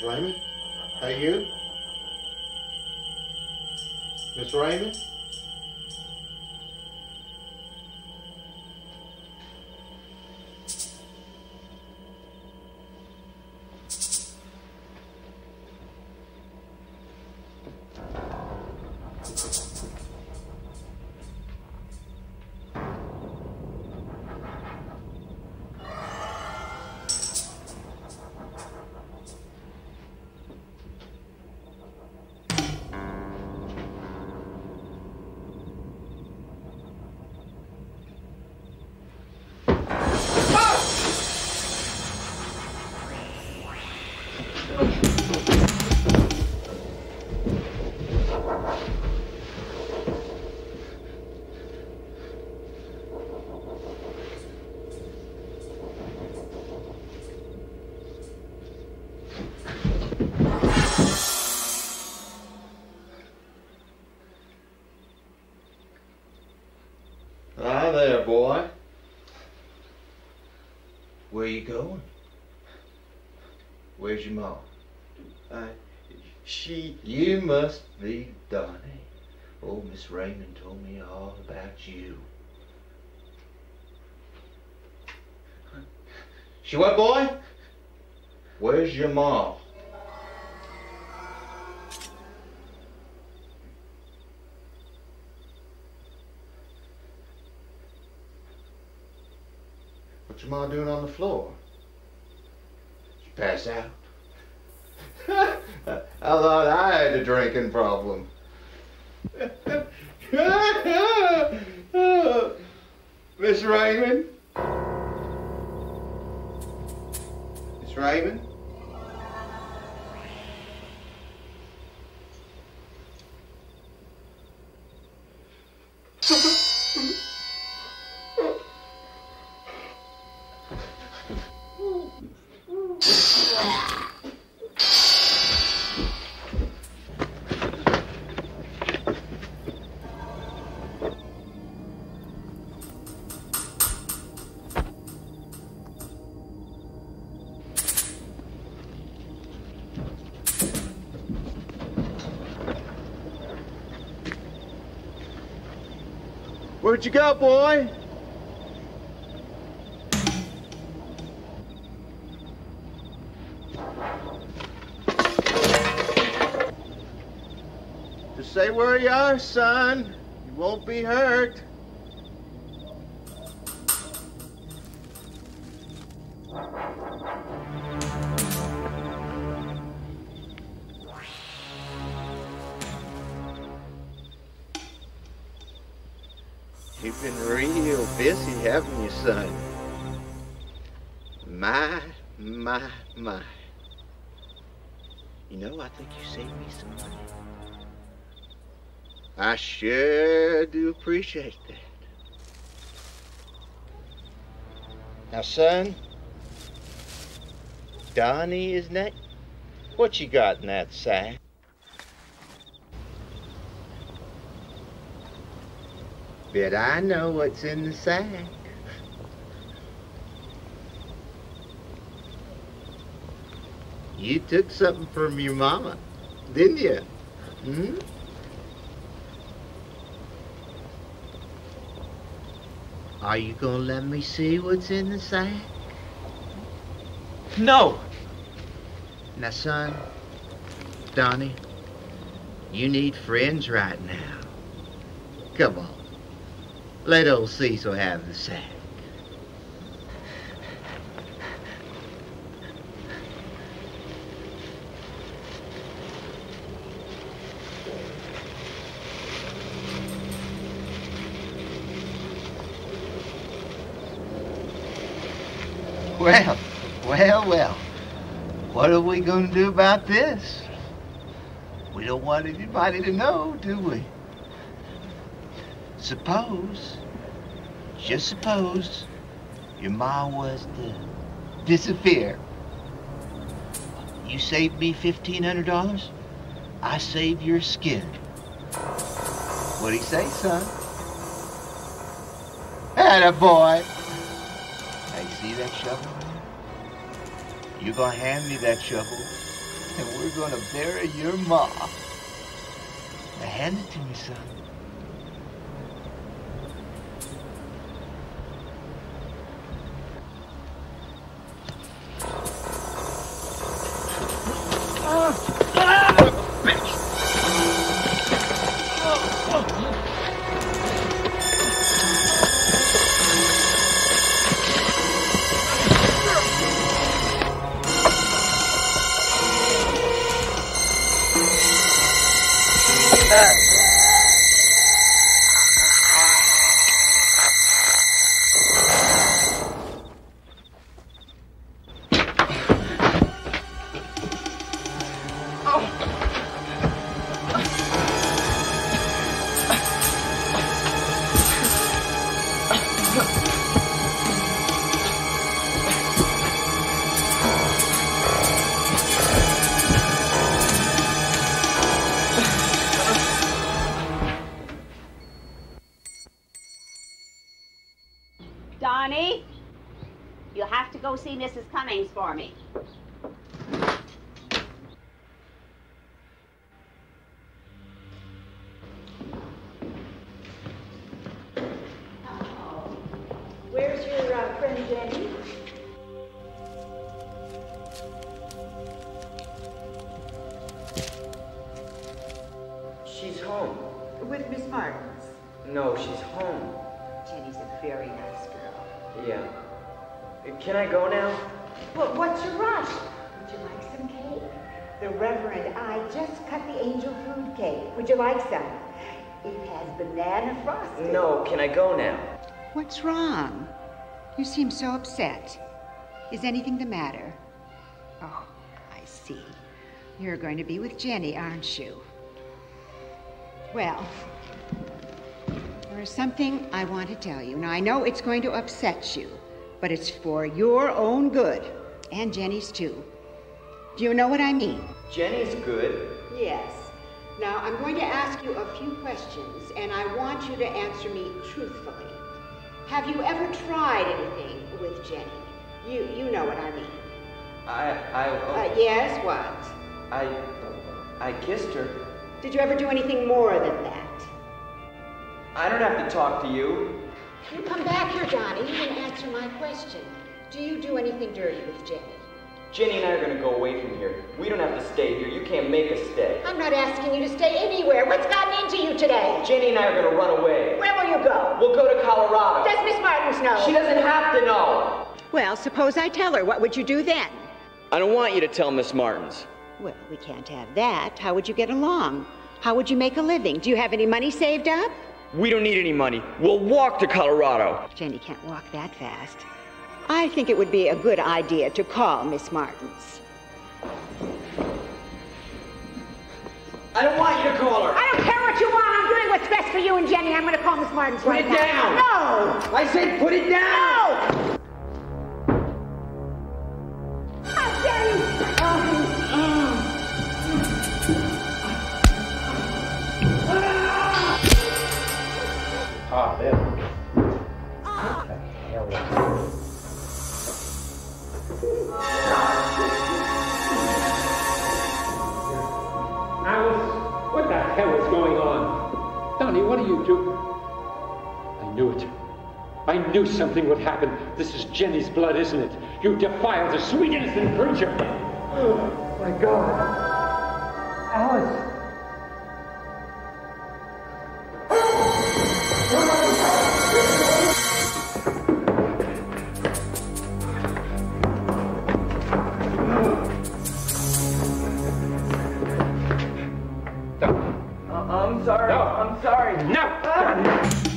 Raymond? Hey, you? Miss Raymond? Where's your mom? Uh, she... You must be Donnie. Oh, Miss Raymond told me all about you. She what, boy? Where's your mom? What's your mom doing on the floor? She pass out? I thought I had a drinking problem. [laughs] Miss Raymond? Miss Raymond? [laughs] you go, boy? Just say where you are, son. You won't be hurt. Appreciate that. Now, son, Donnie, isn't that? What you got in that sack? Bet I know what's in the sack. You took something from your mama, didn't you? Hmm? Are you gonna let me see what's in the sack? No. Now, son, Donnie, you need friends right now. Come on. Let old Cecil have the sack. Well, well, well. What are we going to do about this? We don't want anybody to know, do we? Suppose, just suppose, your ma was to disappear. You saved me $1,500, I save your skin. What'd he say, son? Atta boy. You see that shovel? You're gonna hand me that shovel, and we're gonna bury your ma. Now, hand it to me, son. Can I go now? Well, what's your rush? Would you like some cake? The Reverend I just cut the angel food cake. Would you like some? It has banana frosting. No, can I go now? What's wrong? You seem so upset. Is anything the matter? Oh, I see. You're going to be with Jenny, aren't you? Well, there is something I want to tell you. Now, I know it's going to upset you, but it's for your own good, and Jenny's too. Do you know what I mean? Jenny's good. Yes. Now, I'm going to ask you a few questions, and I want you to answer me truthfully. Have you ever tried anything with Jenny? You, you know what I mean. I, I, Uh, yes, what? I, I kissed her. Did you ever do anything more than that? I don't have to talk to you. You come back here, Johnny. You can answer my question. Do you do anything dirty with Jenny? Jenny and I are gonna go away from here. We don't have to stay here. You can't make us stay. I'm not asking you to stay anywhere. What's gotten into you today? Jenny and I are gonna run away. Where will you go? We'll go to Colorado. Does Miss Martins know? She doesn't have to know. Well, suppose I tell her. What would you do then? I don't want you to tell Miss Martins. Well, we can't have that. How would you get along? How would you make a living? Do you have any money saved up? We don't need any money. We'll walk to Colorado. Jenny can't walk that fast. I think it would be a good idea to call Miss Martins. I don't want you to call her. I don't care what you want. I'm doing what's best for you and Jenny. I'm going to call Miss Martins Put right it down. No. I said put it down. No. Oh, Jenny. Ah, there. What the hell is Alice, what the hell is going on? Donnie, what are you doing? I knew it. I knew something would happen. This is Jenny's blood, isn't it? You defiled a sweet, innocent creature. Oh, my God. Alice. I'm sorry. Uh, I'm sorry. No. Ah.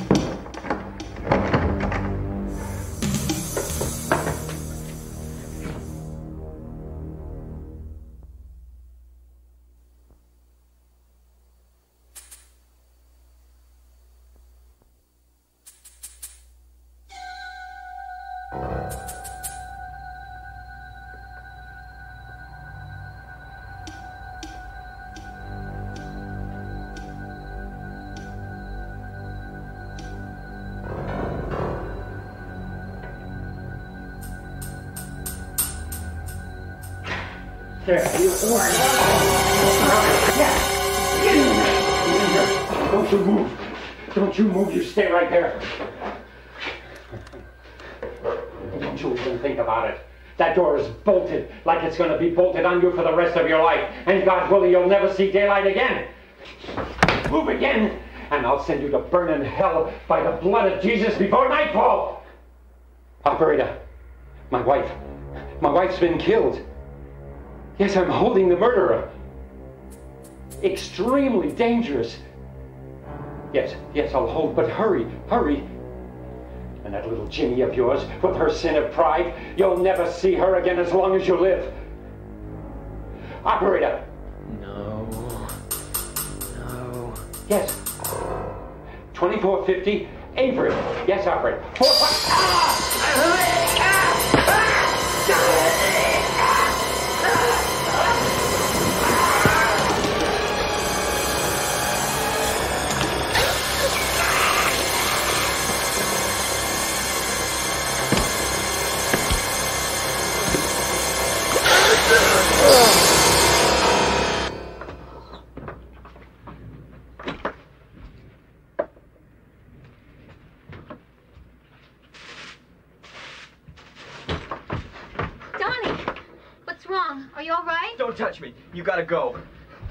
There, you Don't you move. Don't you move. You stay right there. Don't you even think about it. That door is bolted like it's going to be bolted on you for the rest of your life. And God willing, you'll never see daylight again. Move again, and I'll send you to burn in hell by the blood of Jesus before nightfall. Operator, my wife. My wife's been killed. Yes, I'm holding the murderer. Extremely dangerous. Yes, yes, I'll hold, but hurry, hurry. And that little Ginny of yours, with her sin of pride, you'll never see her again as long as you live. Operator. No. No. Yes. 2450 Avery. Yes, operator. Four, five. Donnie, You gotta go.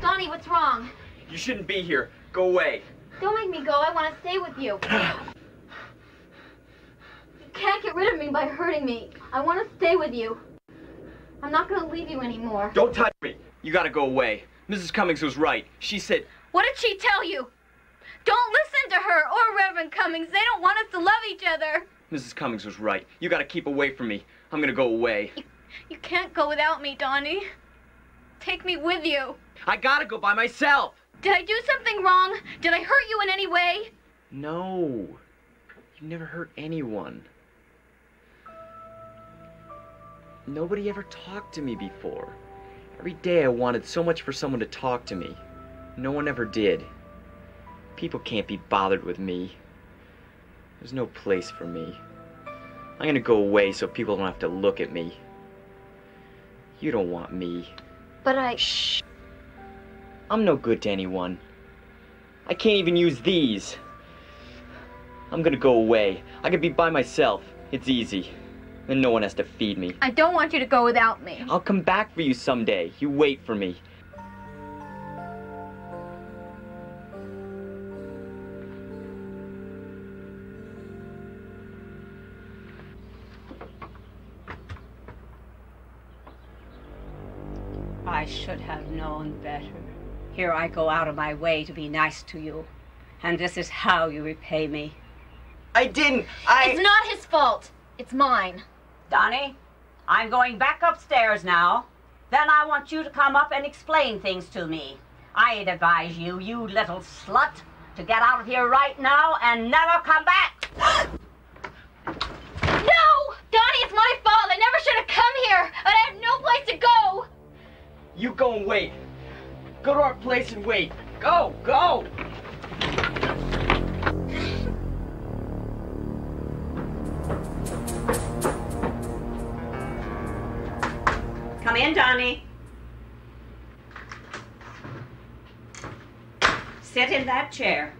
Donnie, what's wrong? You shouldn't be here. Go away. Don't make me go. I want to stay with you. [sighs] you can't get rid of me by hurting me. I want to stay with you. I'm not going to leave you anymore. Don't touch me. You gotta go away. Mrs. Cummings was right. She said, What did she tell you? Don't listen to her or Reverend Cummings. They don't want us to love each other. Mrs. Cummings was right. You gotta keep away from me. I'm gonna go away. You can't go without me, Donnie. Take me with you. I gotta go by myself. Did I do something wrong? Did I hurt you in any way? No. You never hurt anyone. Nobody ever talked to me before. Every day I wanted so much for someone to talk to me. No one ever did. People can't be bothered with me. There's no place for me. I'm gonna go away so people don't have to look at me. You don't want me. But I. Shh. I'm no good to anyone. I can't even use these. I'm gonna go away. I can be by myself. It's easy. And no one has to feed me. I don't want you to go without me. I'll come back for you someday. You wait for me. Should have known better. Here I go out of my way to be nice to you. And this is how you repay me. I didn't. I. It's not his fault. It's mine. Donnie, I'm going back upstairs now. Then I want you to come up and explain things to me. I'd advise you, you little slut, to get out of here right now and never come back. [gasps] No! Donnie, it's my fault. I never should have come here. And I have no place to go. You go and wait. Go to our place and wait. Go, go! Come in, Donnie. Sit in that chair.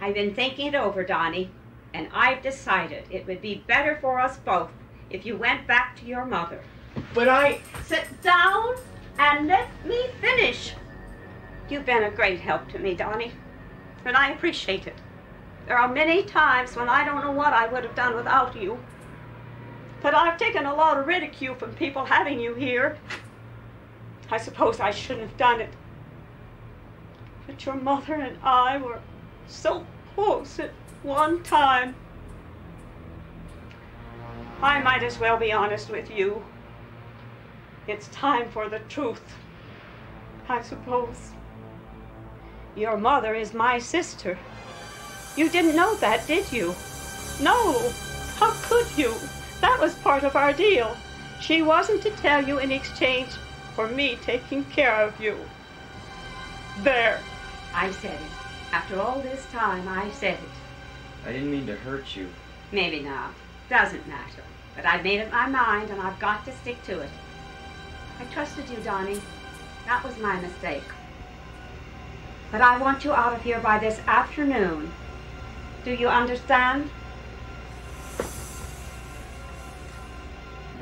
I've been thinking it over, Donnie, and I've decided it would be better for us both if you went back to your mother. But I. Sit down and let me finish. You've been a great help to me, Donnie, and I appreciate it. There are many times when I don't know what I would have done without you. But I've taken a lot of ridicule from people having you here. I suppose I shouldn't have done it. But your mother and I were so close at one time. I might as well be honest with you. It's time for the truth. I suppose. Your mother is my sister. You didn't know that, did you? No. How could you? That was part of our deal. She wasn't to tell you in exchange for me taking care of you. There. I said it. After all this time, I said it. I didn't mean to hurt you. Maybe not. Doesn't matter. But I've made up my mind and I've got to stick to it. I trusted you, Donnie. That was my mistake. But I want you out of here by this afternoon. Do you understand?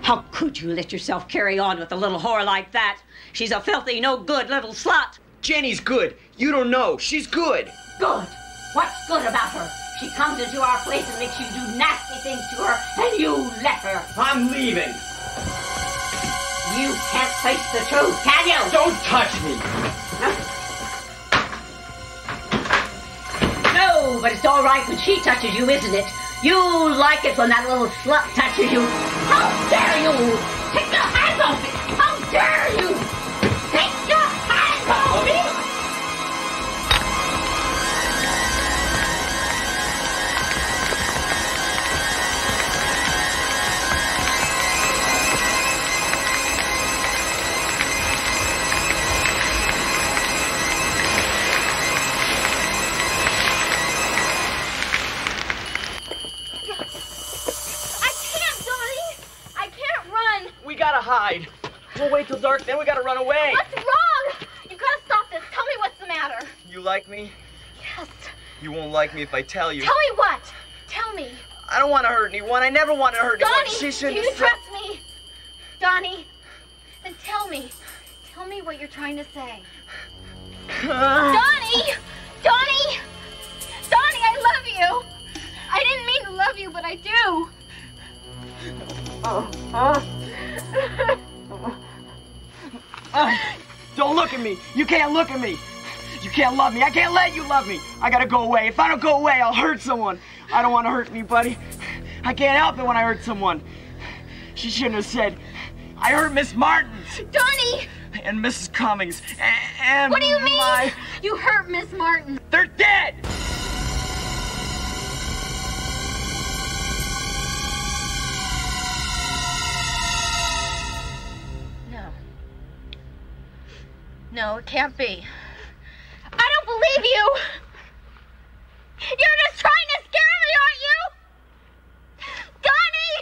How could you let yourself carry on with a little whore like that? She's a filthy, no good little slut. Jenny's good. You don't know. She's good. Good. What's good about her? She comes into our place and makes you do nasty things to her, and you let her. I'm leaving. You can't face the truth, can you? Don't touch me. No, but it's all right when she touches you, isn't it? You like it when that little slut touches you. How dare you! Take your hands off me! How dare you! We'll wait till dark, then we gotta run away. What's wrong? You gotta stop this. Tell me what's the matter. You like me? Yes. You won't like me if I tell you. Tell me what. Tell me. I don't want to hurt anyone. I never want to hurt anyone. Donnie, She shouldn't you trust me? Donnie, then tell me. Tell me what you're trying to say. [sighs] Donnie! Donnie! Donnie, I love you! I didn't mean to love you, but I do. Oh, oh. [laughs] Ah, don't look at me. You can't look at me. You can't love me. I can't let you love me. I gotta go away. If I don't go away, I'll hurt someone. I don't want to hurt anybody. I can't help it when I hurt someone. She shouldn't have said. I hurt Miss Martin Donnie! and Mrs. Cummings a- and What do you mean? my- You hurt Miss Martin. They're dead. No, it can't be. I don't believe you! You're just trying to scare me, aren't you? Donnie!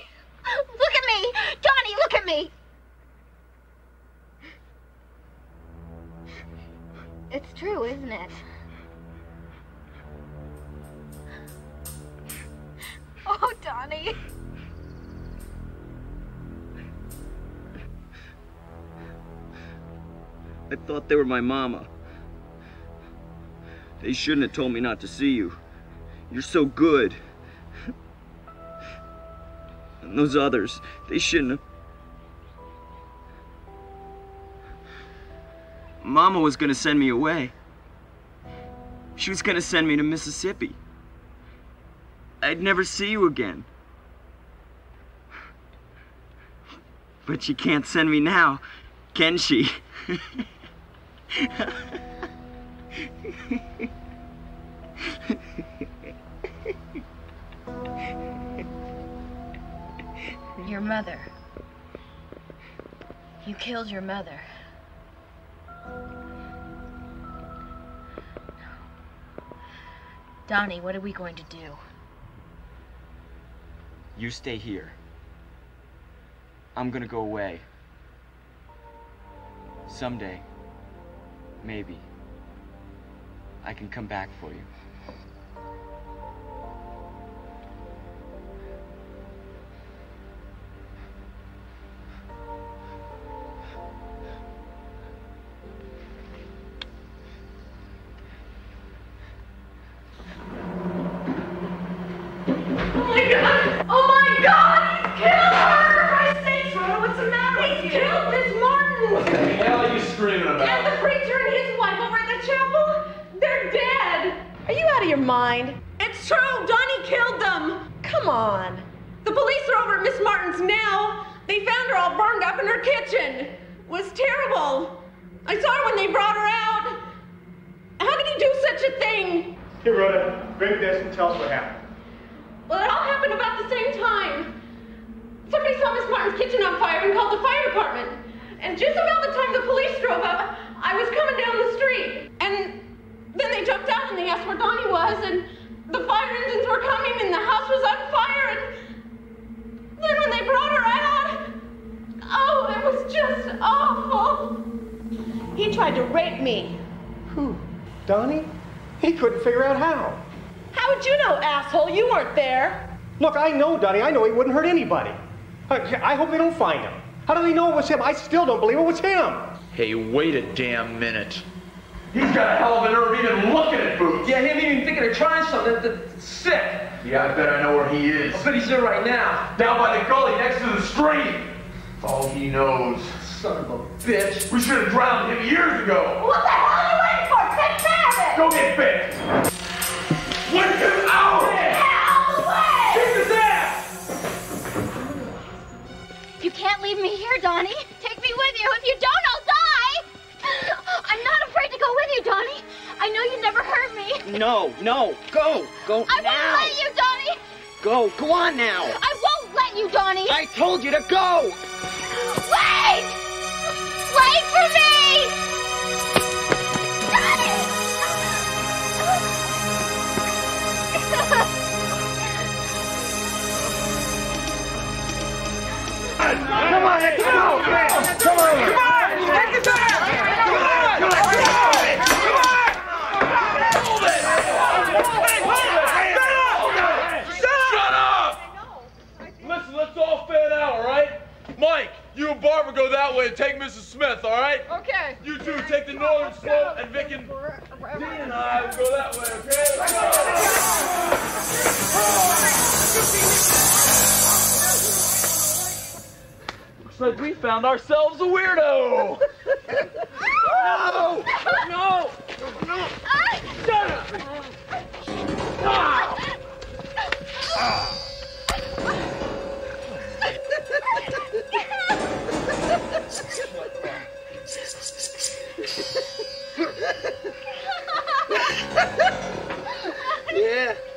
Look at me! Donnie, look at me! It's true, isn't it? Oh, Donnie. I thought they were my mama. They shouldn't have told me not to see you. You're so good. And those others, they shouldn't have. Mama was gonna send me away. She was gonna send me to Mississippi. I'd never see you again. But she can't send me now, can she? [laughs] Your mother. You killed your mother. Donnie, what are we going to do? You stay here. I'm gonna go away. Someday, maybe, I can come back for you. Still don't believe it was him. Hey, wait a damn minute. He's got a hell of a nerve even looking at Boots. Yeah, him even thinking of trying something. That's sick. Yeah, I bet I know where he is. I bet he's there right now. Down by the gully next to the stream. That's all he knows. Son of a bitch. We should have drowned him years ago. What the hell are you waiting for? Take care of it! Go get bit. Me. No, no, go, go I now. won't let you, Donnie. Go, go on now. I won't let you, Donnie. I told you to go. Wait! Wait for me! Come on, let's go! Come on! Come on! Take it Mike, you and Barbara go that way and take Mrs. Smith, all right? Okay. You two take the northern slope, and Vic and Dean and I will go that way, okay? Looks like we found ourselves a weirdo. [laughs] no! No! No! Shut up! Ah! Yeah.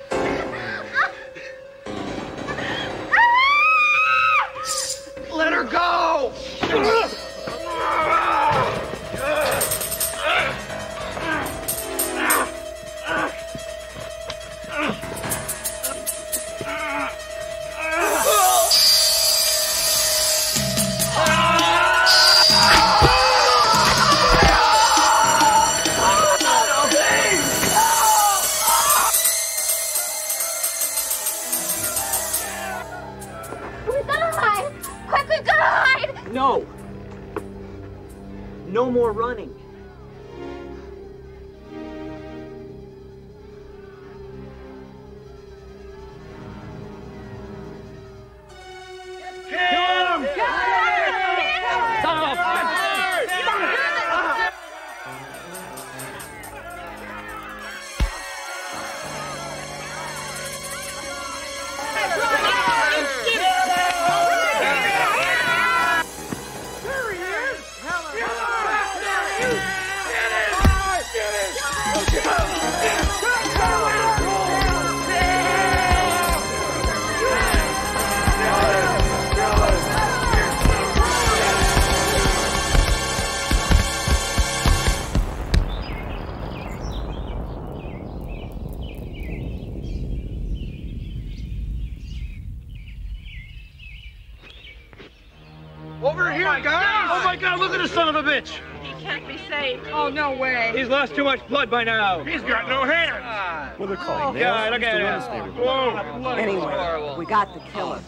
Oh Over here, guys! Oh my God! Look at this son of a bitch! He can't be saved. Oh, no way. He's lost too much blood by now. He's got no hands. Ah. Well, they're calling. Yeah, oh, look at him. Whoa! Anyway, we got the killer.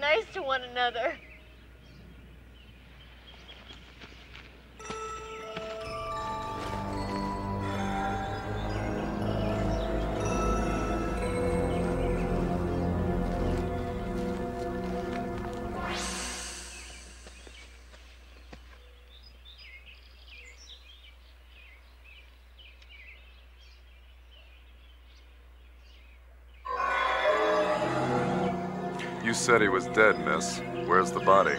Nice to one another? Said he was dead, miss. Where's the body?